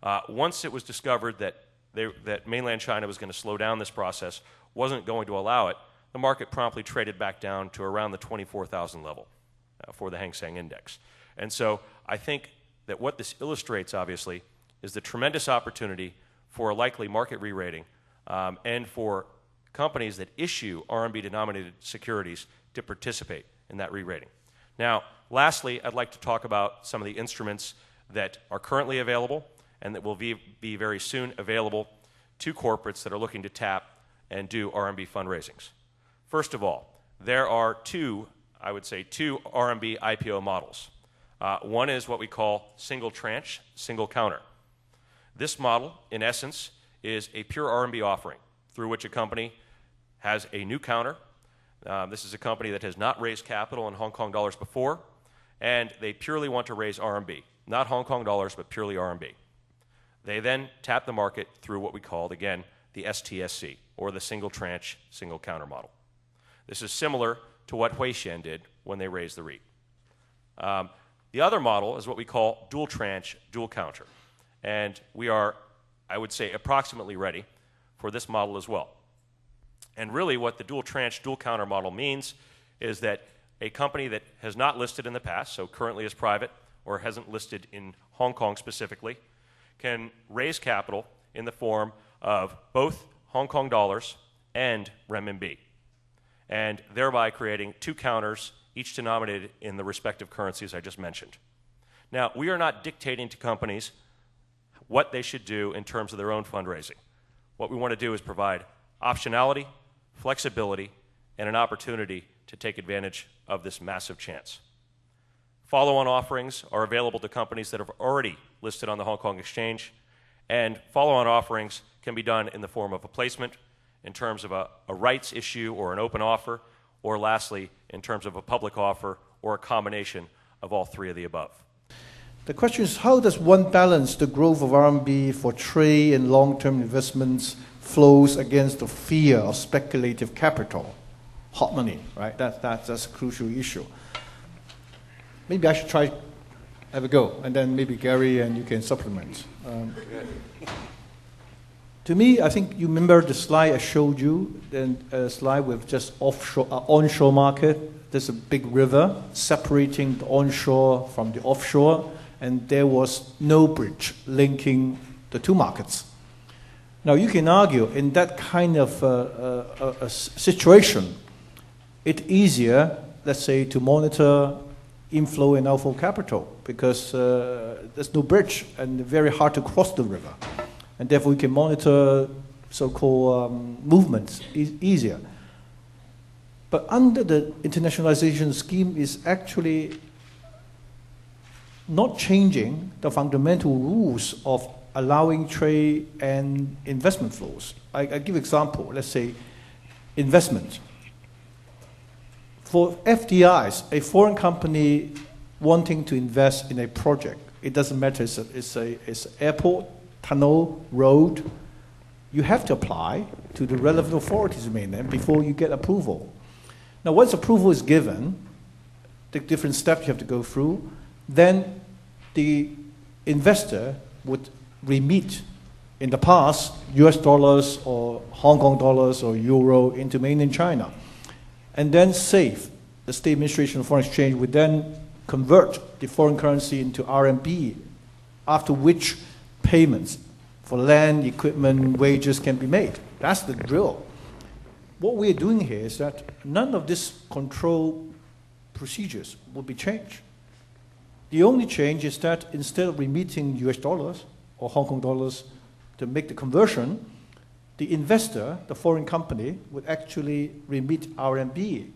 [SPEAKER 5] Uh, once it was discovered that, they, that mainland China was going to slow down this process, wasn't going to allow it, the market promptly traded back down to around the 24,000 level uh, for the Hang Seng Index. And so I think that what this illustrates, obviously, is the tremendous opportunity for a likely market re rating um, and for companies that issue RMB denominated securities to participate in that re rating. Now, lastly, I'd like to talk about some of the instruments that are currently available and that will be, be very soon available to corporates that are looking to tap and do RMB fundraisings. First of all, there are two I would say, two RMB IPO models. Uh, one is what we call single tranche, single counter. This model, in essence, is a pure RMB offering through which a company has a new counter. Um, this is a company that has not raised capital in Hong Kong dollars before, and they purely want to raise RMB. Not Hong Kong dollars, but purely RMB. They then tap the market through what we called, again, the STSC, or the single tranche, single counter model. This is similar to what Huixian did when they raised the REIT. Um, the other model is what we call dual tranche, dual counter. And we are, I would say, approximately ready for this model as well. And really, what the dual tranche, dual counter model means is that a company that has not listed in the past, so currently is private or hasn't listed in Hong Kong specifically, can raise capital in the form of both Hong Kong dollars and renminbi, and thereby creating two counters, each denominated in the respective currencies I just mentioned. Now, we are not dictating to companies what they should do in terms of their own fundraising. What we want to do is provide optionality, flexibility, and an opportunity to take advantage of this massive chance. Follow on offerings are available to companies that have already listed on the Hong Kong Exchange, and follow on offerings can be done in the form of a placement, in terms of a, a, rights issue or an open offer, or lastly, in terms of a public offer or a combination of all three of the above.
[SPEAKER 1] The question is how does one balance the growth of RMB for trade and long term investments flows against the fear of speculative capital? Hot money, right? That, that, that's a crucial issue. Maybe I should try have a go, and then maybe Gary and you can supplement. Um, to me, I think you remember the slide I showed you, then a slide with just offshore, uh, onshore market. There's a big river separating the onshore from the offshore and there was no bridge linking the two markets. Now, you can argue in that kind of uh, uh, uh situation, it's easier, let's say, to monitor inflow and outflow capital because uh, there's no bridge and very hard to cross the river. And therefore, we can monitor so called um, movements e easier. But under the internationalization scheme is actually not changing the fundamental rules of allowing trade and investment flows. I, I give example, let's say investment. For FDIs, a foreign company wanting to invest in a project, it doesn't matter, it's, a, it's, a, it's airport, tunnel, road, you have to apply to the relevant authorities in mainland before you get approval. Now, once approval is given, the different steps you have to go through, then the investor would remit in the past US dollars or Hong Kong dollars or euro into mainland China. And then SAFE. the State Administration of Foreign Exchange, would then convert the foreign currency into RMB, after which payments for land, equipment, wages can be made. That's the drill. What we're doing here is that none of these control procedures will be changed. The only change is that instead of remitting US dollars or Hong Kong dollars to make the conversion, the investor, the foreign company, would actually remit RMB,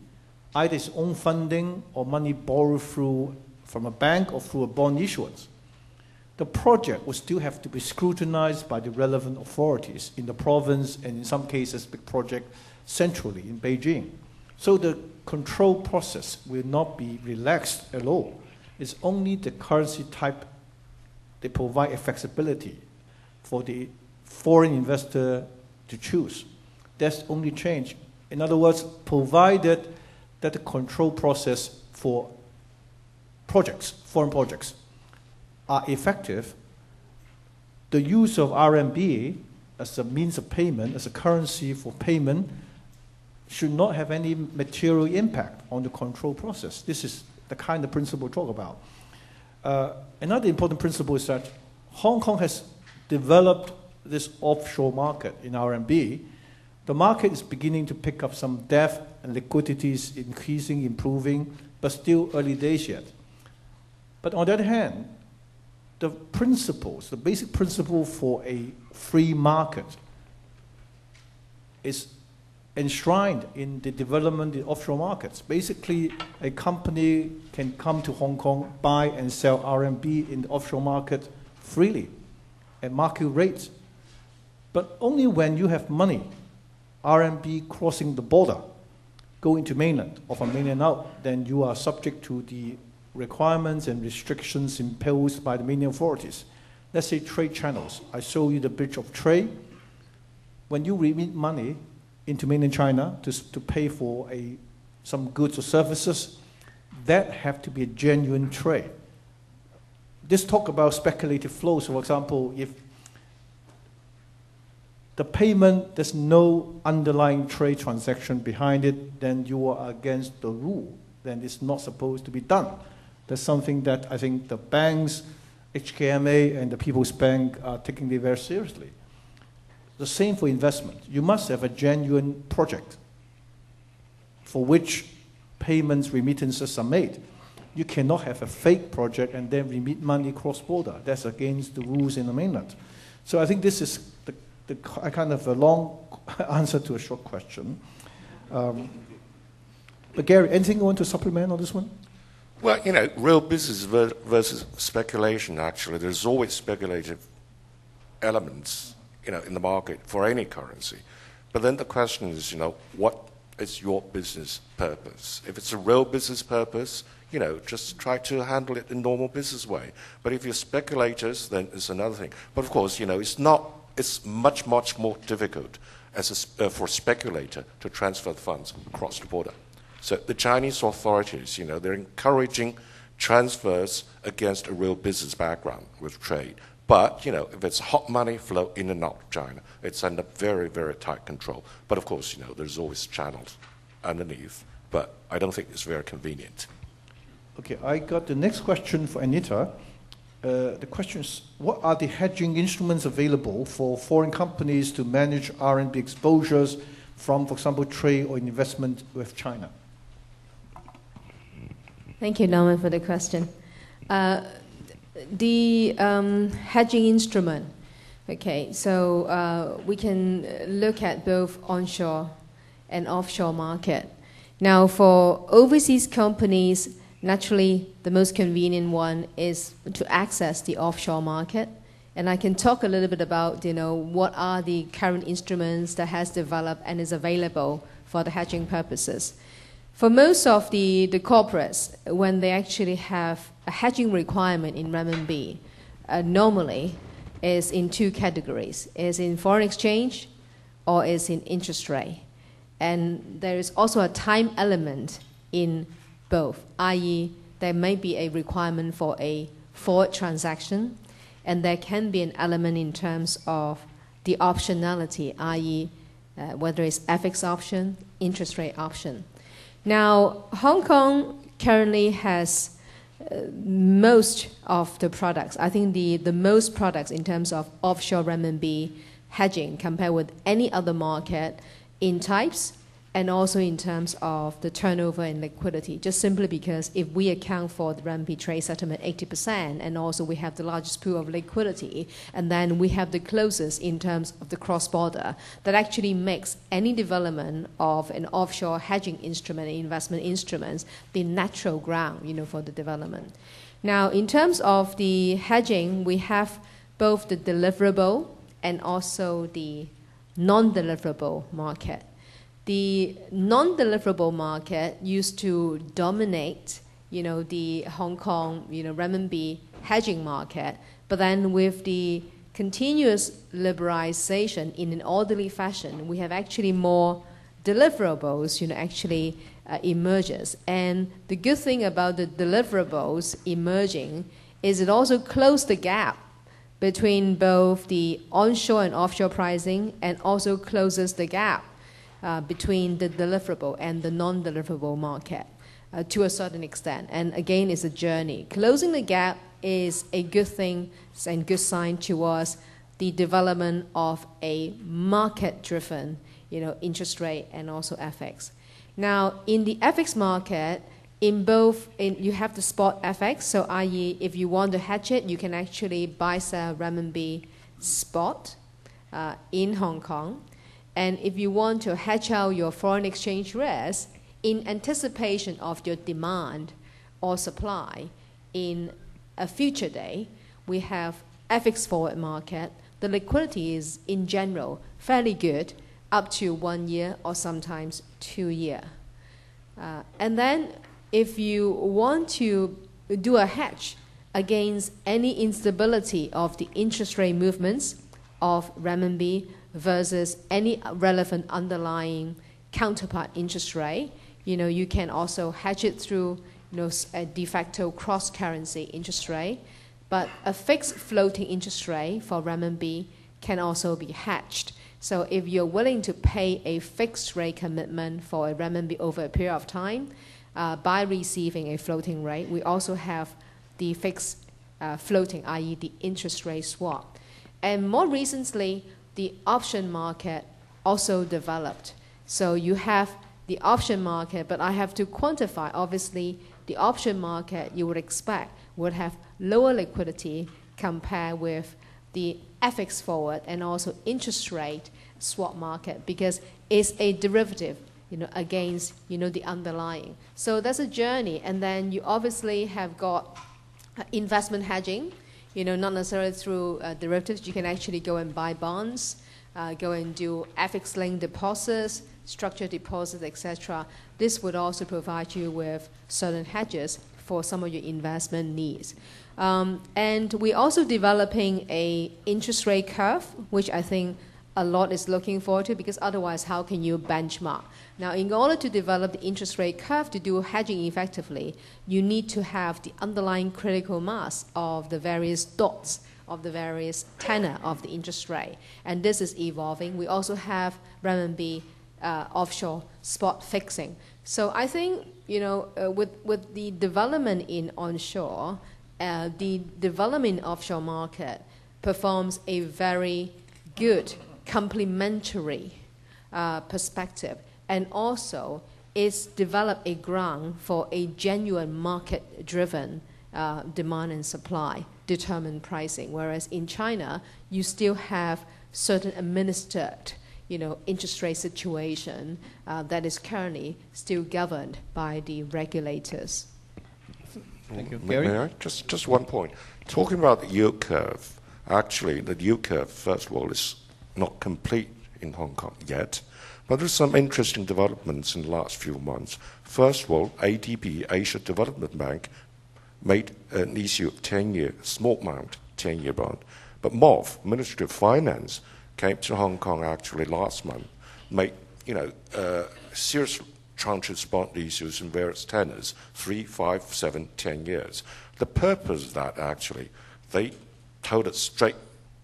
[SPEAKER 1] either its own funding or money borrowed through from a bank or through a bond issuance. The project would still have to be scrutinized by the relevant authorities in the province and in some cases big project centrally in Beijing. So the control process will not be relaxed at all. It's only the currency type they provide a flexibility for the foreign investor to choose. That's the only change. In other words, provided that the control process for projects, foreign projects, are effective, the use of RMB as a means of payment, as a currency for payment, should not have any material impact on the control process. This is the kind of principle we talk about. Uh, another important principle is that Hong Kong has developed this offshore market in RMB. The market is beginning to pick up some depth and liquidity is increasing, improving, but still early days yet. But on the other hand, the principles, the basic principle for a free market is enshrined in the development in offshore markets. Basically, a company can come to Hong Kong, buy and sell RMB in the offshore market freely at market rates. But only when you have money, RMB crossing the border, going to mainland or from mainland out, then you are subject to the requirements and restrictions imposed by the mainland authorities. Let's say trade channels. I show you the bridge of trade. When you remit money into mainland China to, to pay for a, some goods or services, that have to be a genuine trade. This talk about speculative flows, for example, if the payment, there's no underlying trade transaction behind it, then you are against the rule. Then it's not supposed to be done. That's something that I think the banks, HKMA, and the People's Bank are taking it very seriously. The same for investment. You must have a genuine project for which payments, remittances are made. You cannot have a fake project and then remit money cross border. That's against the rules in the mainland. So I think this is the, the kind of a long answer to a short question. Um, but Gary, anything you want to supplement on this one?
[SPEAKER 2] Well, you know, real business versus speculation, actually, there's always speculative elements you know, in the market for any currency. But then the question is, you know, what is your business purpose? If it's a real business purpose, you know, just try to handle it in normal business way. But if you're speculators, then it's another thing. But of course, you know, it's not. It's much, much more difficult as a, uh, for a speculator to transfer funds across the border. So the Chinese authorities, you know, they're encouraging transfers against a real business background with trade. But, you know, if it's hot money flow in and out of China, it's under very, very tight control. But of course, you know, there's always channels underneath, but I don't think it's very convenient.
[SPEAKER 1] Okay, I got the next question for Anita. Uh, the question is, what are the hedging instruments available for foreign companies to manage RMB exposures from, for example, trade or investment with China?
[SPEAKER 3] Thank you, Norman, for the question. Uh, the um, hedging instrument. Okay, so uh, we can look at both onshore and offshore market. Now, for overseas companies, naturally, the most convenient one is to access the offshore market. And I can talk a little bit about, you know, what are the current instruments that has developed and is available for the hedging purposes. For most of the, the corporates, when they actually have a hedging requirement in renminbi, uh, normally is in two categories: is in foreign exchange, or is in interest rate. And there is also a time element in both, i.e., there may be a requirement for a forward transaction, and there can be an element in terms of the optionality, i.e., uh, whether it's FX option, interest rate option. Now, Hong Kong currently has uh, most of the products. I think the, the most products in terms of offshore renminbi hedging compared with any other market in types and also in terms of the turnover and liquidity, just simply because if we account for the RMB trade settlement 80%, and also we have the largest pool of liquidity, and then we have the closest in terms of the cross border, that actually makes any development of an offshore hedging instrument, investment instruments, the natural ground, you know, for the development. Now, in terms of the hedging, we have both the deliverable and also the non-deliverable market the non-deliverable market used to dominate, you know, the Hong Kong, you know, renminbi hedging market. But then with the continuous liberalization in an orderly fashion, we have actually more deliverables, you know, actually uh, emerges. And the good thing about the deliverables emerging is it also closed the gap between both the onshore and offshore pricing and also closes the gap uh, between the deliverable and the non deliverable market uh, to a certain extent. And again, it's a journey. Closing the gap is a good thing and good sign towards the development of a market driven you know, interest rate and also FX. Now, in the FX market, in both, in, you have the spot FX, so i.e., if you want to hedge it, you can actually buy sell renminbi spot uh, in Hong Kong. And if you want to hedge out your foreign exchange risk in anticipation of your demand or supply in a future day, we have FX forward market. The liquidity is in general fairly good up to one year or sometimes two year. Uh, and then if you want to do a hedge against any instability of the interest rate movements of renminbi versus any relevant underlying counterpart interest rate, you know, you can also hedge it through you know, a de facto cross currency interest rate. But a fixed floating interest rate for renminbi can also be hedged. So if you're willing to pay a fixed rate commitment for a renminbi over a period of time uh, by receiving a floating rate, we also have the fixed uh, floating, i.e., the interest rate swap. And more recently, the option market also developed. So you have the option market, but I have to quantify. Obviously, the option market you would expect would have lower liquidity compared with the FX forward and also interest rate swap market because it's a derivative you know, against you know, the underlying. So that's a journey. And then you obviously have got investment hedging, you know, not necessarily through uh, derivatives. You can actually go and buy bonds, uh, go and do FX linked deposits, structured deposits, etc. This would also provide you with certain hedges for some of your investment needs. Um, and we're also developing a interest rate curve, which I think a lot is looking forward to because otherwise, how can you benchmark? Now, in order to develop the interest rate curve to do hedging effectively, you need to have the underlying critical mass of the various dots of the various tenor of the interest rate. And this is evolving. We also have renminbi uh, offshore spot fixing. So I think, you know, uh, with, with the development in onshore, uh, the development offshore market performs a very good complementary uh, perspective and also it's developed a ground for a genuine market driven uh, demand and supply determined pricing whereas in china you still have certain administered you know interest rate situation uh, that is currently still governed by the regulators
[SPEAKER 1] Thank you. Gary?
[SPEAKER 2] May I? Just, just one point. Talking about the yield curve, actually, the yield curve, first of all, is not complete in Hong Kong yet. But there's some interesting developments in the last few months. First of all, ADB, Asia Development Bank, made an issue of 10 year, small amount, 10 year bond. But MOF, Ministry of Finance, came to Hong Kong actually last month, made, you know, uh, serious tranches bond issues in various tenors, three, five, seven, ten years. The purpose of that actually, they told us straight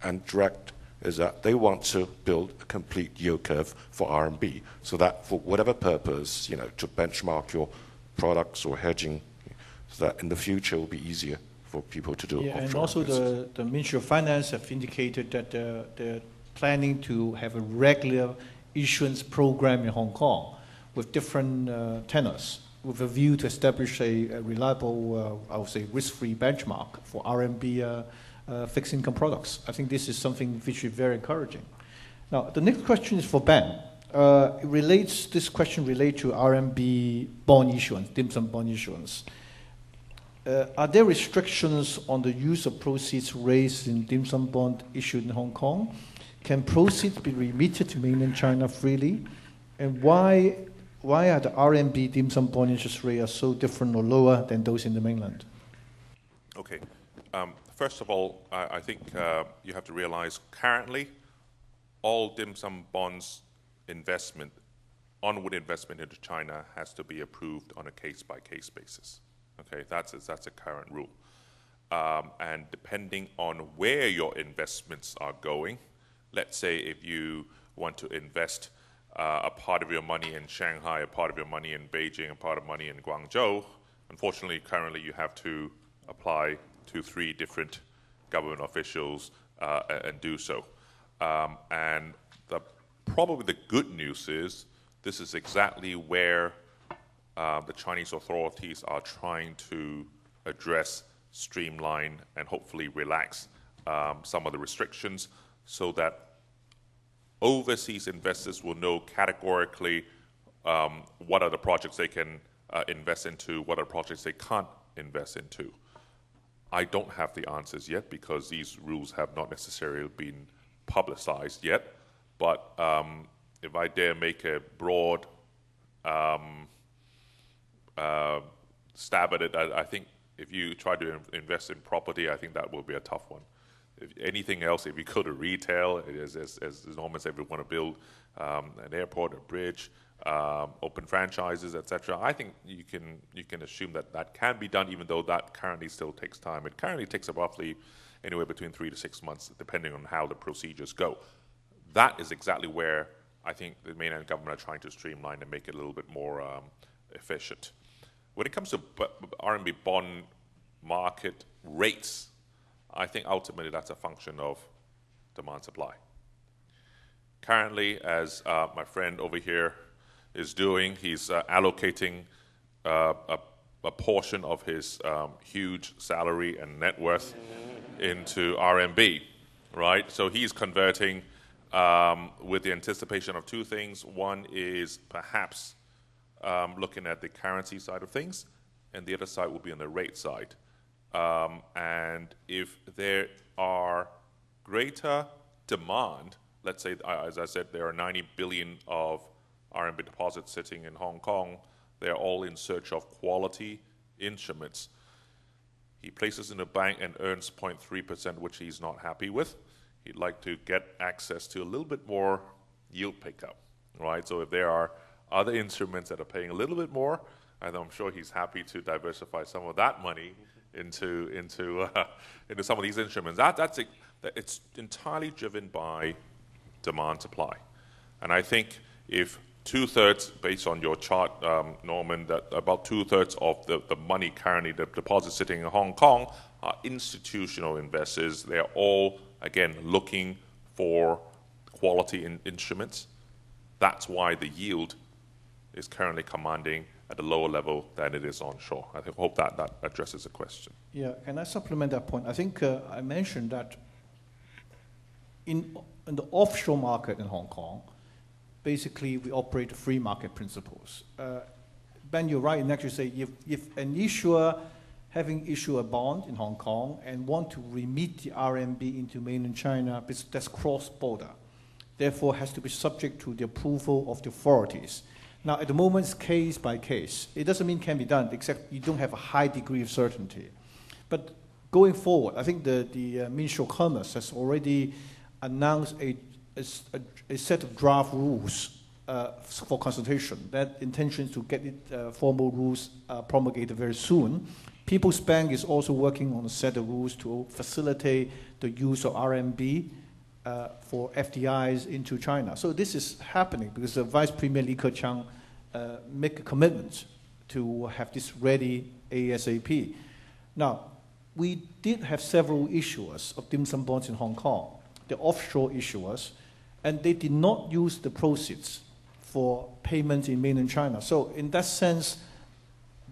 [SPEAKER 2] and direct is that they want to build a complete yield curve for RMB, so that for whatever purpose, you know, to benchmark your products or hedging, so that in the future it will be easier for people to do
[SPEAKER 1] Yeah, and also
[SPEAKER 2] business.
[SPEAKER 1] the, the Ministry of Finance have indicated that they're, they're planning to have a regular issuance program in Hong Kong with different uh, tenors, with a view to establish a, a reliable, uh, I would say, risk-free benchmark for RMB uh, fixed income products. I think this is something which is very encouraging. Now, the next question is for Ben. Uh, it relates, this question relates to RMB bond issuance, dim sum bond issuance. Uh, are there restrictions on the use of proceeds raised in dim sum bond issued in Hong Kong? Can proceeds be remitted to mainland China freely? And why, why are the RMB dim sum bond interest rates so different or lower than those in the mainland?
[SPEAKER 4] Okay. Um, first of all, I, I think uh, you have to realize currently all dim sum bonds investment, onward investment into China has to be approved on a case by case basis. Okay, that's a, that's a current rule. Um, and depending on where your investments are going, let's say if you want to invest uh, a part of your money in Shanghai, a part of your money in Beijing, a part of money in Guangzhou, unfortunately, currently you have to apply to three different government officials uh, and do so. Um, and the, probably the good news is this is exactly where uh, the Chinese authorities are trying to address, streamline, and hopefully relax um, some of the restrictions so that overseas investors will know categorically um, what are the projects they can uh, invest into, what are projects they can't invest into. I don't have the answers yet because these rules have not necessarily been publicized yet. But um, if I dare make a broad um, uh, stab at it, I, I, think if you try to invest in property, I think that will be a tough one. If anything else, if you go to retail, as, as, as Norman said, we want to build um, an airport, a bridge, um, open franchises, etc. I think you can you can assume that that can be done, even though that currently still takes time. It currently takes roughly anywhere between three to six months, depending on how the procedures go. That is exactly where I think the mainland government are trying to streamline and make it a little bit more um, efficient. When it comes to RMB bond market rates, I think ultimately that's a function of demand supply. Currently, as uh, my friend over here is doing. He's uh, allocating uh, a, a, portion of his um, huge salary and net worth into RMB, right? So he's converting um, with the anticipation of two things. One is perhaps um, looking at the currency side of things, and the other side will be on the rate side. Um, and if there are greater demand, let's say, as I said, there are 90 billion of RMB deposits sitting in Hong Kong. They're all in search of quality instruments. He places in a bank and earns 0.3%, which he's not happy with. He'd like to get access to a little bit more yield pickup, right? So if there are other instruments that are paying a little bit more, and I'm sure he's happy to diversify some of that money into into uh, into some of these instruments. That that's it, it's entirely driven by demand supply, and I think if two thirds, based on your chart, um, Norman, that about two thirds of the, the money currently, the deposits sitting in Hong Kong, are institutional investors. They're all, again, looking for quality in instruments. That's why the yield is currently commanding at a lower level than it is onshore. I hope that, that addresses the question.
[SPEAKER 1] Yeah, can I supplement that point? I think uh, I mentioned that in, in the offshore market in Hong Kong, basically we operate free market principles. Uh, ben, you're right in actually say if, if an issuer having issued a bond in Hong Kong and want to remit the RMB into mainland China, that's cross-border. Therefore, has to be subject to the approval of the authorities. Now, at the moment, it's case by case. It doesn't mean it can be done, except you don't have a high degree of certainty. But going forward, I think the, the uh, Ministry of Commerce has already announced a a, a set of draft rules uh, for consultation. That intention is to get it, uh, formal rules uh, promulgated very soon. People's Bank is also working on a set of rules to facilitate the use of RMB uh, for FDIs into China. So this is happening because the Vice Premier Li Keqiang uh, make a commitment to have this ready ASAP. Now, we did have several issuers of dim sum bonds in Hong Kong, the offshore issuers, and they did not use the proceeds for payments in mainland China. So, in that sense,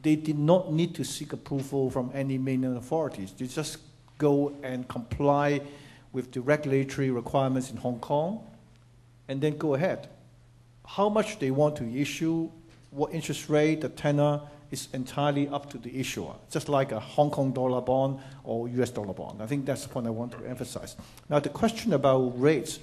[SPEAKER 1] they did not need to seek approval from any mainland authorities. They just go and comply with the regulatory requirements in Hong Kong and then go ahead. How much they want to issue, what interest rate, the tenor, is entirely up to the issuer, just like a Hong Kong dollar bond or US dollar bond. I think that's the point I want to emphasize. Now, the question about rates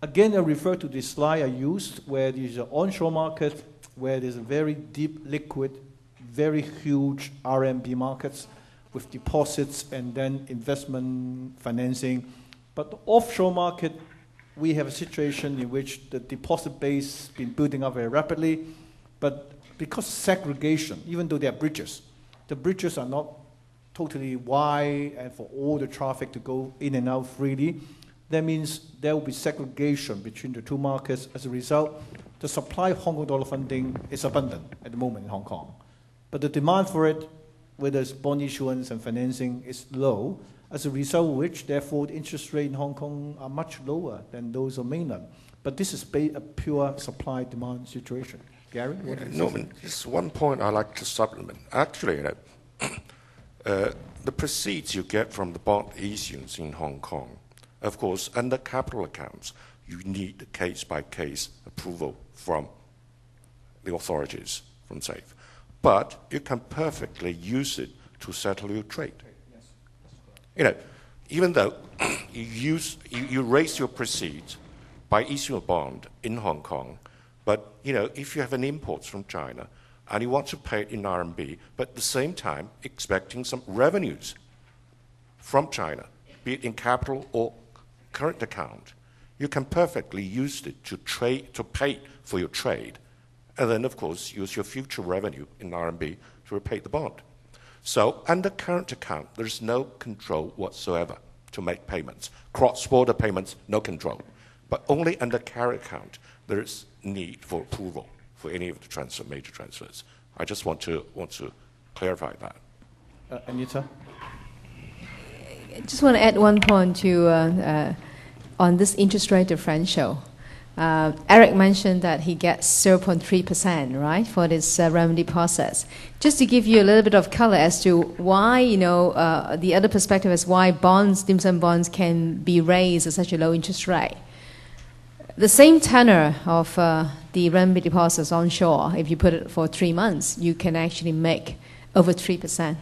[SPEAKER 1] Again, I refer to the slide I used where there's an onshore market, where there's a very deep liquid, very huge RMB markets with deposits and then investment financing. But the offshore market, we have a situation in which the deposit base has been building up very rapidly, but because segregation, even though there are bridges, the bridges are not totally wide and for all the traffic to go in and out freely. That means there will be segregation between the two markets. As a result, the supply of Hong Kong dollar funding is abundant at the moment in Hong Kong. But the demand for it, whether it's bond issuance and financing, is low, as a result of which, therefore, the interest rate in Hong Kong are much lower than those of mainland. But this is a pure supply demand situation. Gary? What
[SPEAKER 2] Norman, just one point I'd like to supplement. Actually, uh, uh, the proceeds you get from the bond issuance in Hong Kong of course, under capital accounts, you need case by case approval from the authorities from SAFE. But you can perfectly use it to settle your trade. You know, even though you, use, you, you raise your proceeds by issuing a bond in Hong Kong, but you know, if you have an import from China and you want to pay it in RMB, but at the same time expecting some revenues from China, be it in capital or current account, you can perfectly use it to trade to pay for your trade, and then of course use your future revenue in RMB to repay the bond. So under current account, there's no control whatsoever to make payments. Cross-border payments, no control. But only under current account, there's need for approval for any of the transfer, major transfers. I just want to, want to clarify that.
[SPEAKER 1] Uh, Anita?
[SPEAKER 3] I just want to add one point to uh, uh, on this interest rate differential. Uh, Eric mentioned that he gets 0.3%, right, for this uh, remedy process. Just to give you a little bit of color as to why, you know, uh, the other perspective is why bonds, dim sum bonds, can be raised at such a low interest rate. The same tenor of uh, the renminbi deposits onshore, if you put it for three months, you can actually make over 3%.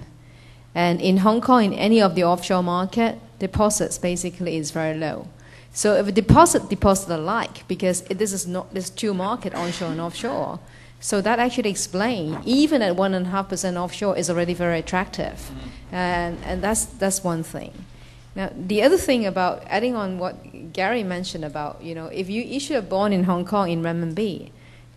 [SPEAKER 3] And in Hong Kong, in any of the offshore market, deposits basically is very low. So if a deposit deposit alike, because it, this is not this two market onshore and offshore, so that actually explains even at one and a half percent offshore is already very attractive, mm-hmm. and and that's that's one thing. Now the other thing about adding on what Gary mentioned about you know if you issue a bond in Hong Kong in renminbi,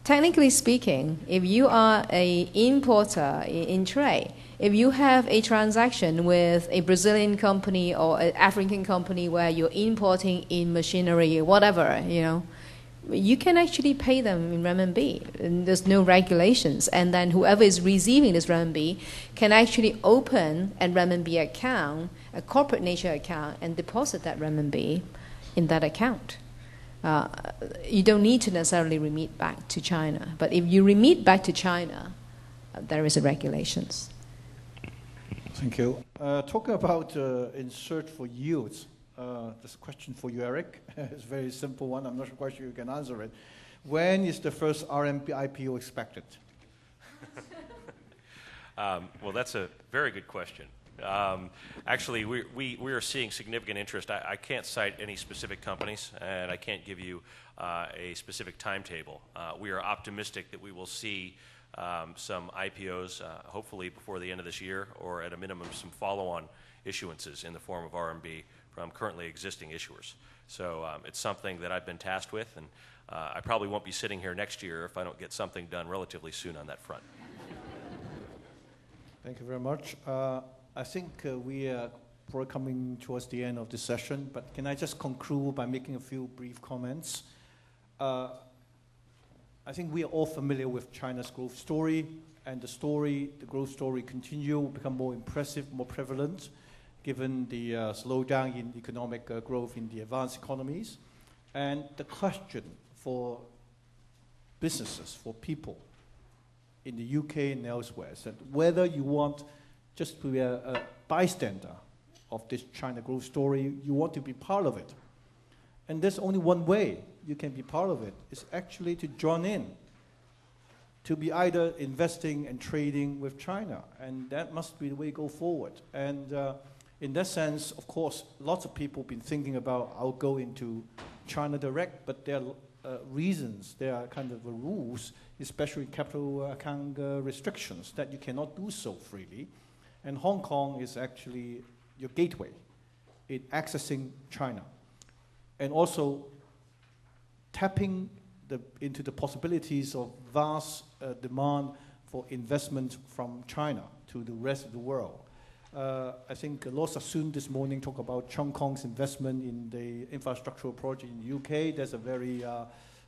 [SPEAKER 3] technically speaking, if you are a importer in, in trade if you have a transaction with a Brazilian company or an African company where you're importing in machinery or whatever, you know, you can actually pay them in renminbi. And there's no regulations. And then whoever is receiving this renminbi can actually open a renminbi account, a corporate nature account, and deposit that renminbi in that account. Uh, you don't need to necessarily remit back to China. But if you remit back to China, uh, there is a regulations.
[SPEAKER 1] Thank you. Uh, talking about uh, in search for yields, uh, this question for you, Eric. it's a very simple one. I'm not quite sure you can answer it. When is the first RMB IPO expected?
[SPEAKER 5] um, well, that's a very good question. Um, actually, we, we, we are seeing significant interest. I, I, can't cite any specific companies, and I can't give you uh, a specific timetable. Uh, we are optimistic that we will see some IPOs, uh, hopefully before the end of this year, or at a minimum, some follow on issuances in the form of RMB from currently existing issuers. So um, it's something that I've been tasked with, and uh, I probably won't be sitting here next year if I don't get something done relatively soon on that front.
[SPEAKER 1] Thank you very much. Uh, I think uh, we are probably coming towards the end of the session, but can I just conclude by making a few brief comments? I think we are all familiar with China's growth story, and the story, the growth story, continue become more impressive, more prevalent, given the uh, slowdown in economic uh, growth in the advanced economies. And the question for businesses, for people in the UK and elsewhere, is that whether you want just to be a, a bystander of this China growth story, you want to be part of it. And there's only one way you can be part of it is actually to join in, to be either investing and trading with China. And that must be the way go forward. And uh, in that sense, of course, lots of people have been thinking about I'll go into China direct, but there are uh, reasons, there are kind of rules, especially capital account uh, restrictions, that you cannot do so freely. And Hong Kong is actually your gateway in accessing China. And also tapping the, into the possibilities of vast uh, demand for investment from China to the rest of the world. Uh, I think Lord Sassoon this morning talked about Cheung Kong's investment in the infrastructural project in the UK. There's a very uh,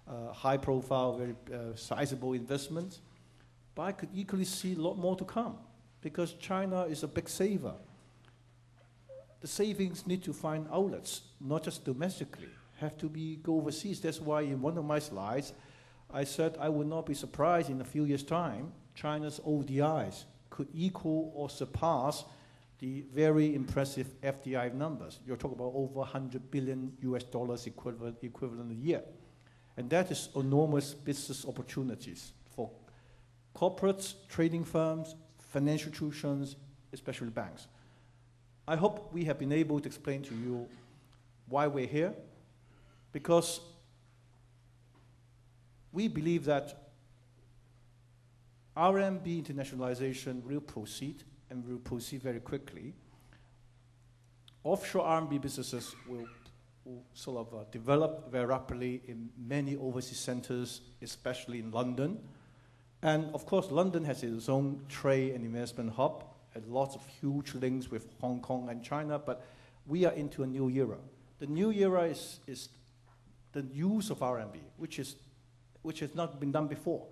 [SPEAKER 1] uh, high profile, very uh, sizable investment. But I could equally see a lot more to come because China is a big saver. The savings need to find outlets, not just domestically have to be go overseas. That's why in one of my slides, I said I would not be surprised in a few years' time, China's ODIs could equal or surpass the very impressive FDI numbers. You're talking about over 100 billion US dollars equivalent, equivalent a year. And that is enormous business opportunities for corporates, trading firms, financial institutions, especially banks. I hope we have been able to explain to you why we're here, because we believe that RMB internationalization will proceed and will proceed very quickly. Offshore RMB businesses will, will sort of uh, develop very rapidly in many overseas centers, especially in London. And of course, London has its own trade and investment hub, and lots of huge links with Hong Kong and China, but we are into a new era. The new era is, is the use of RMB, which, is, which has not been done before.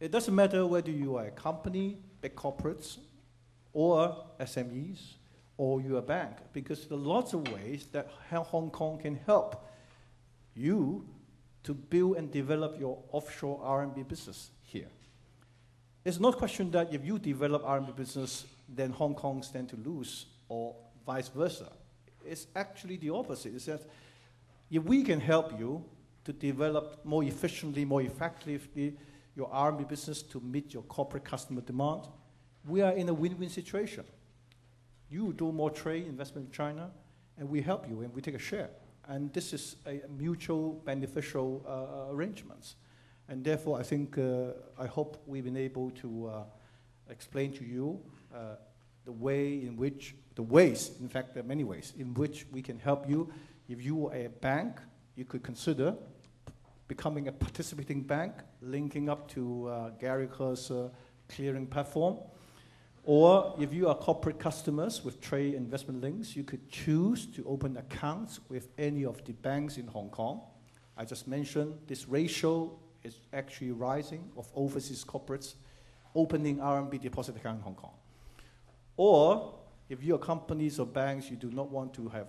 [SPEAKER 1] It doesn't matter whether you are a company, big corporates, or SMEs, or you're a bank, because there are lots of ways that Hong Kong can help you to build and develop your offshore RMB business here. It's not a question that if you develop RMB business, then Hong Kong stand to lose, or vice versa. It's actually the opposite. It's that if we can help you to develop more efficiently, more effectively your RMB business to meet your corporate customer demand, we are in a win-win situation. You do more trade investment in China, and we help you, and we take a share. And this is a mutual beneficial uh, arrangements. And therefore, I think, uh, I hope we've been able to uh, explain to you uh, the way in which, the ways, in fact, there are many ways, in which we can help you. If you are a bank, you could consider becoming a participating bank, linking up to uh, Gary He's uh, clearing platform. Or if you are corporate customers with trade investment links, you could choose to open accounts with any of the banks in Hong Kong. I just mentioned this ratio is actually rising of overseas corporates opening RMB deposit account in Hong Kong. Or if you are companies or banks, you do not want to have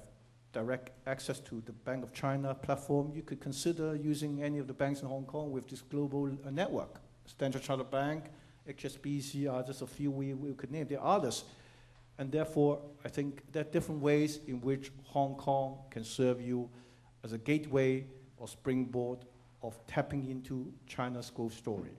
[SPEAKER 1] direct access to the Bank of China platform, you could consider using any of the banks in Hong Kong with this global uh, network. Standard Chartered Bank, HSBC are just a few we, we could name. There are others. And therefore, I think there are different ways in which Hong Kong can serve you as a gateway or springboard of tapping into China's growth story.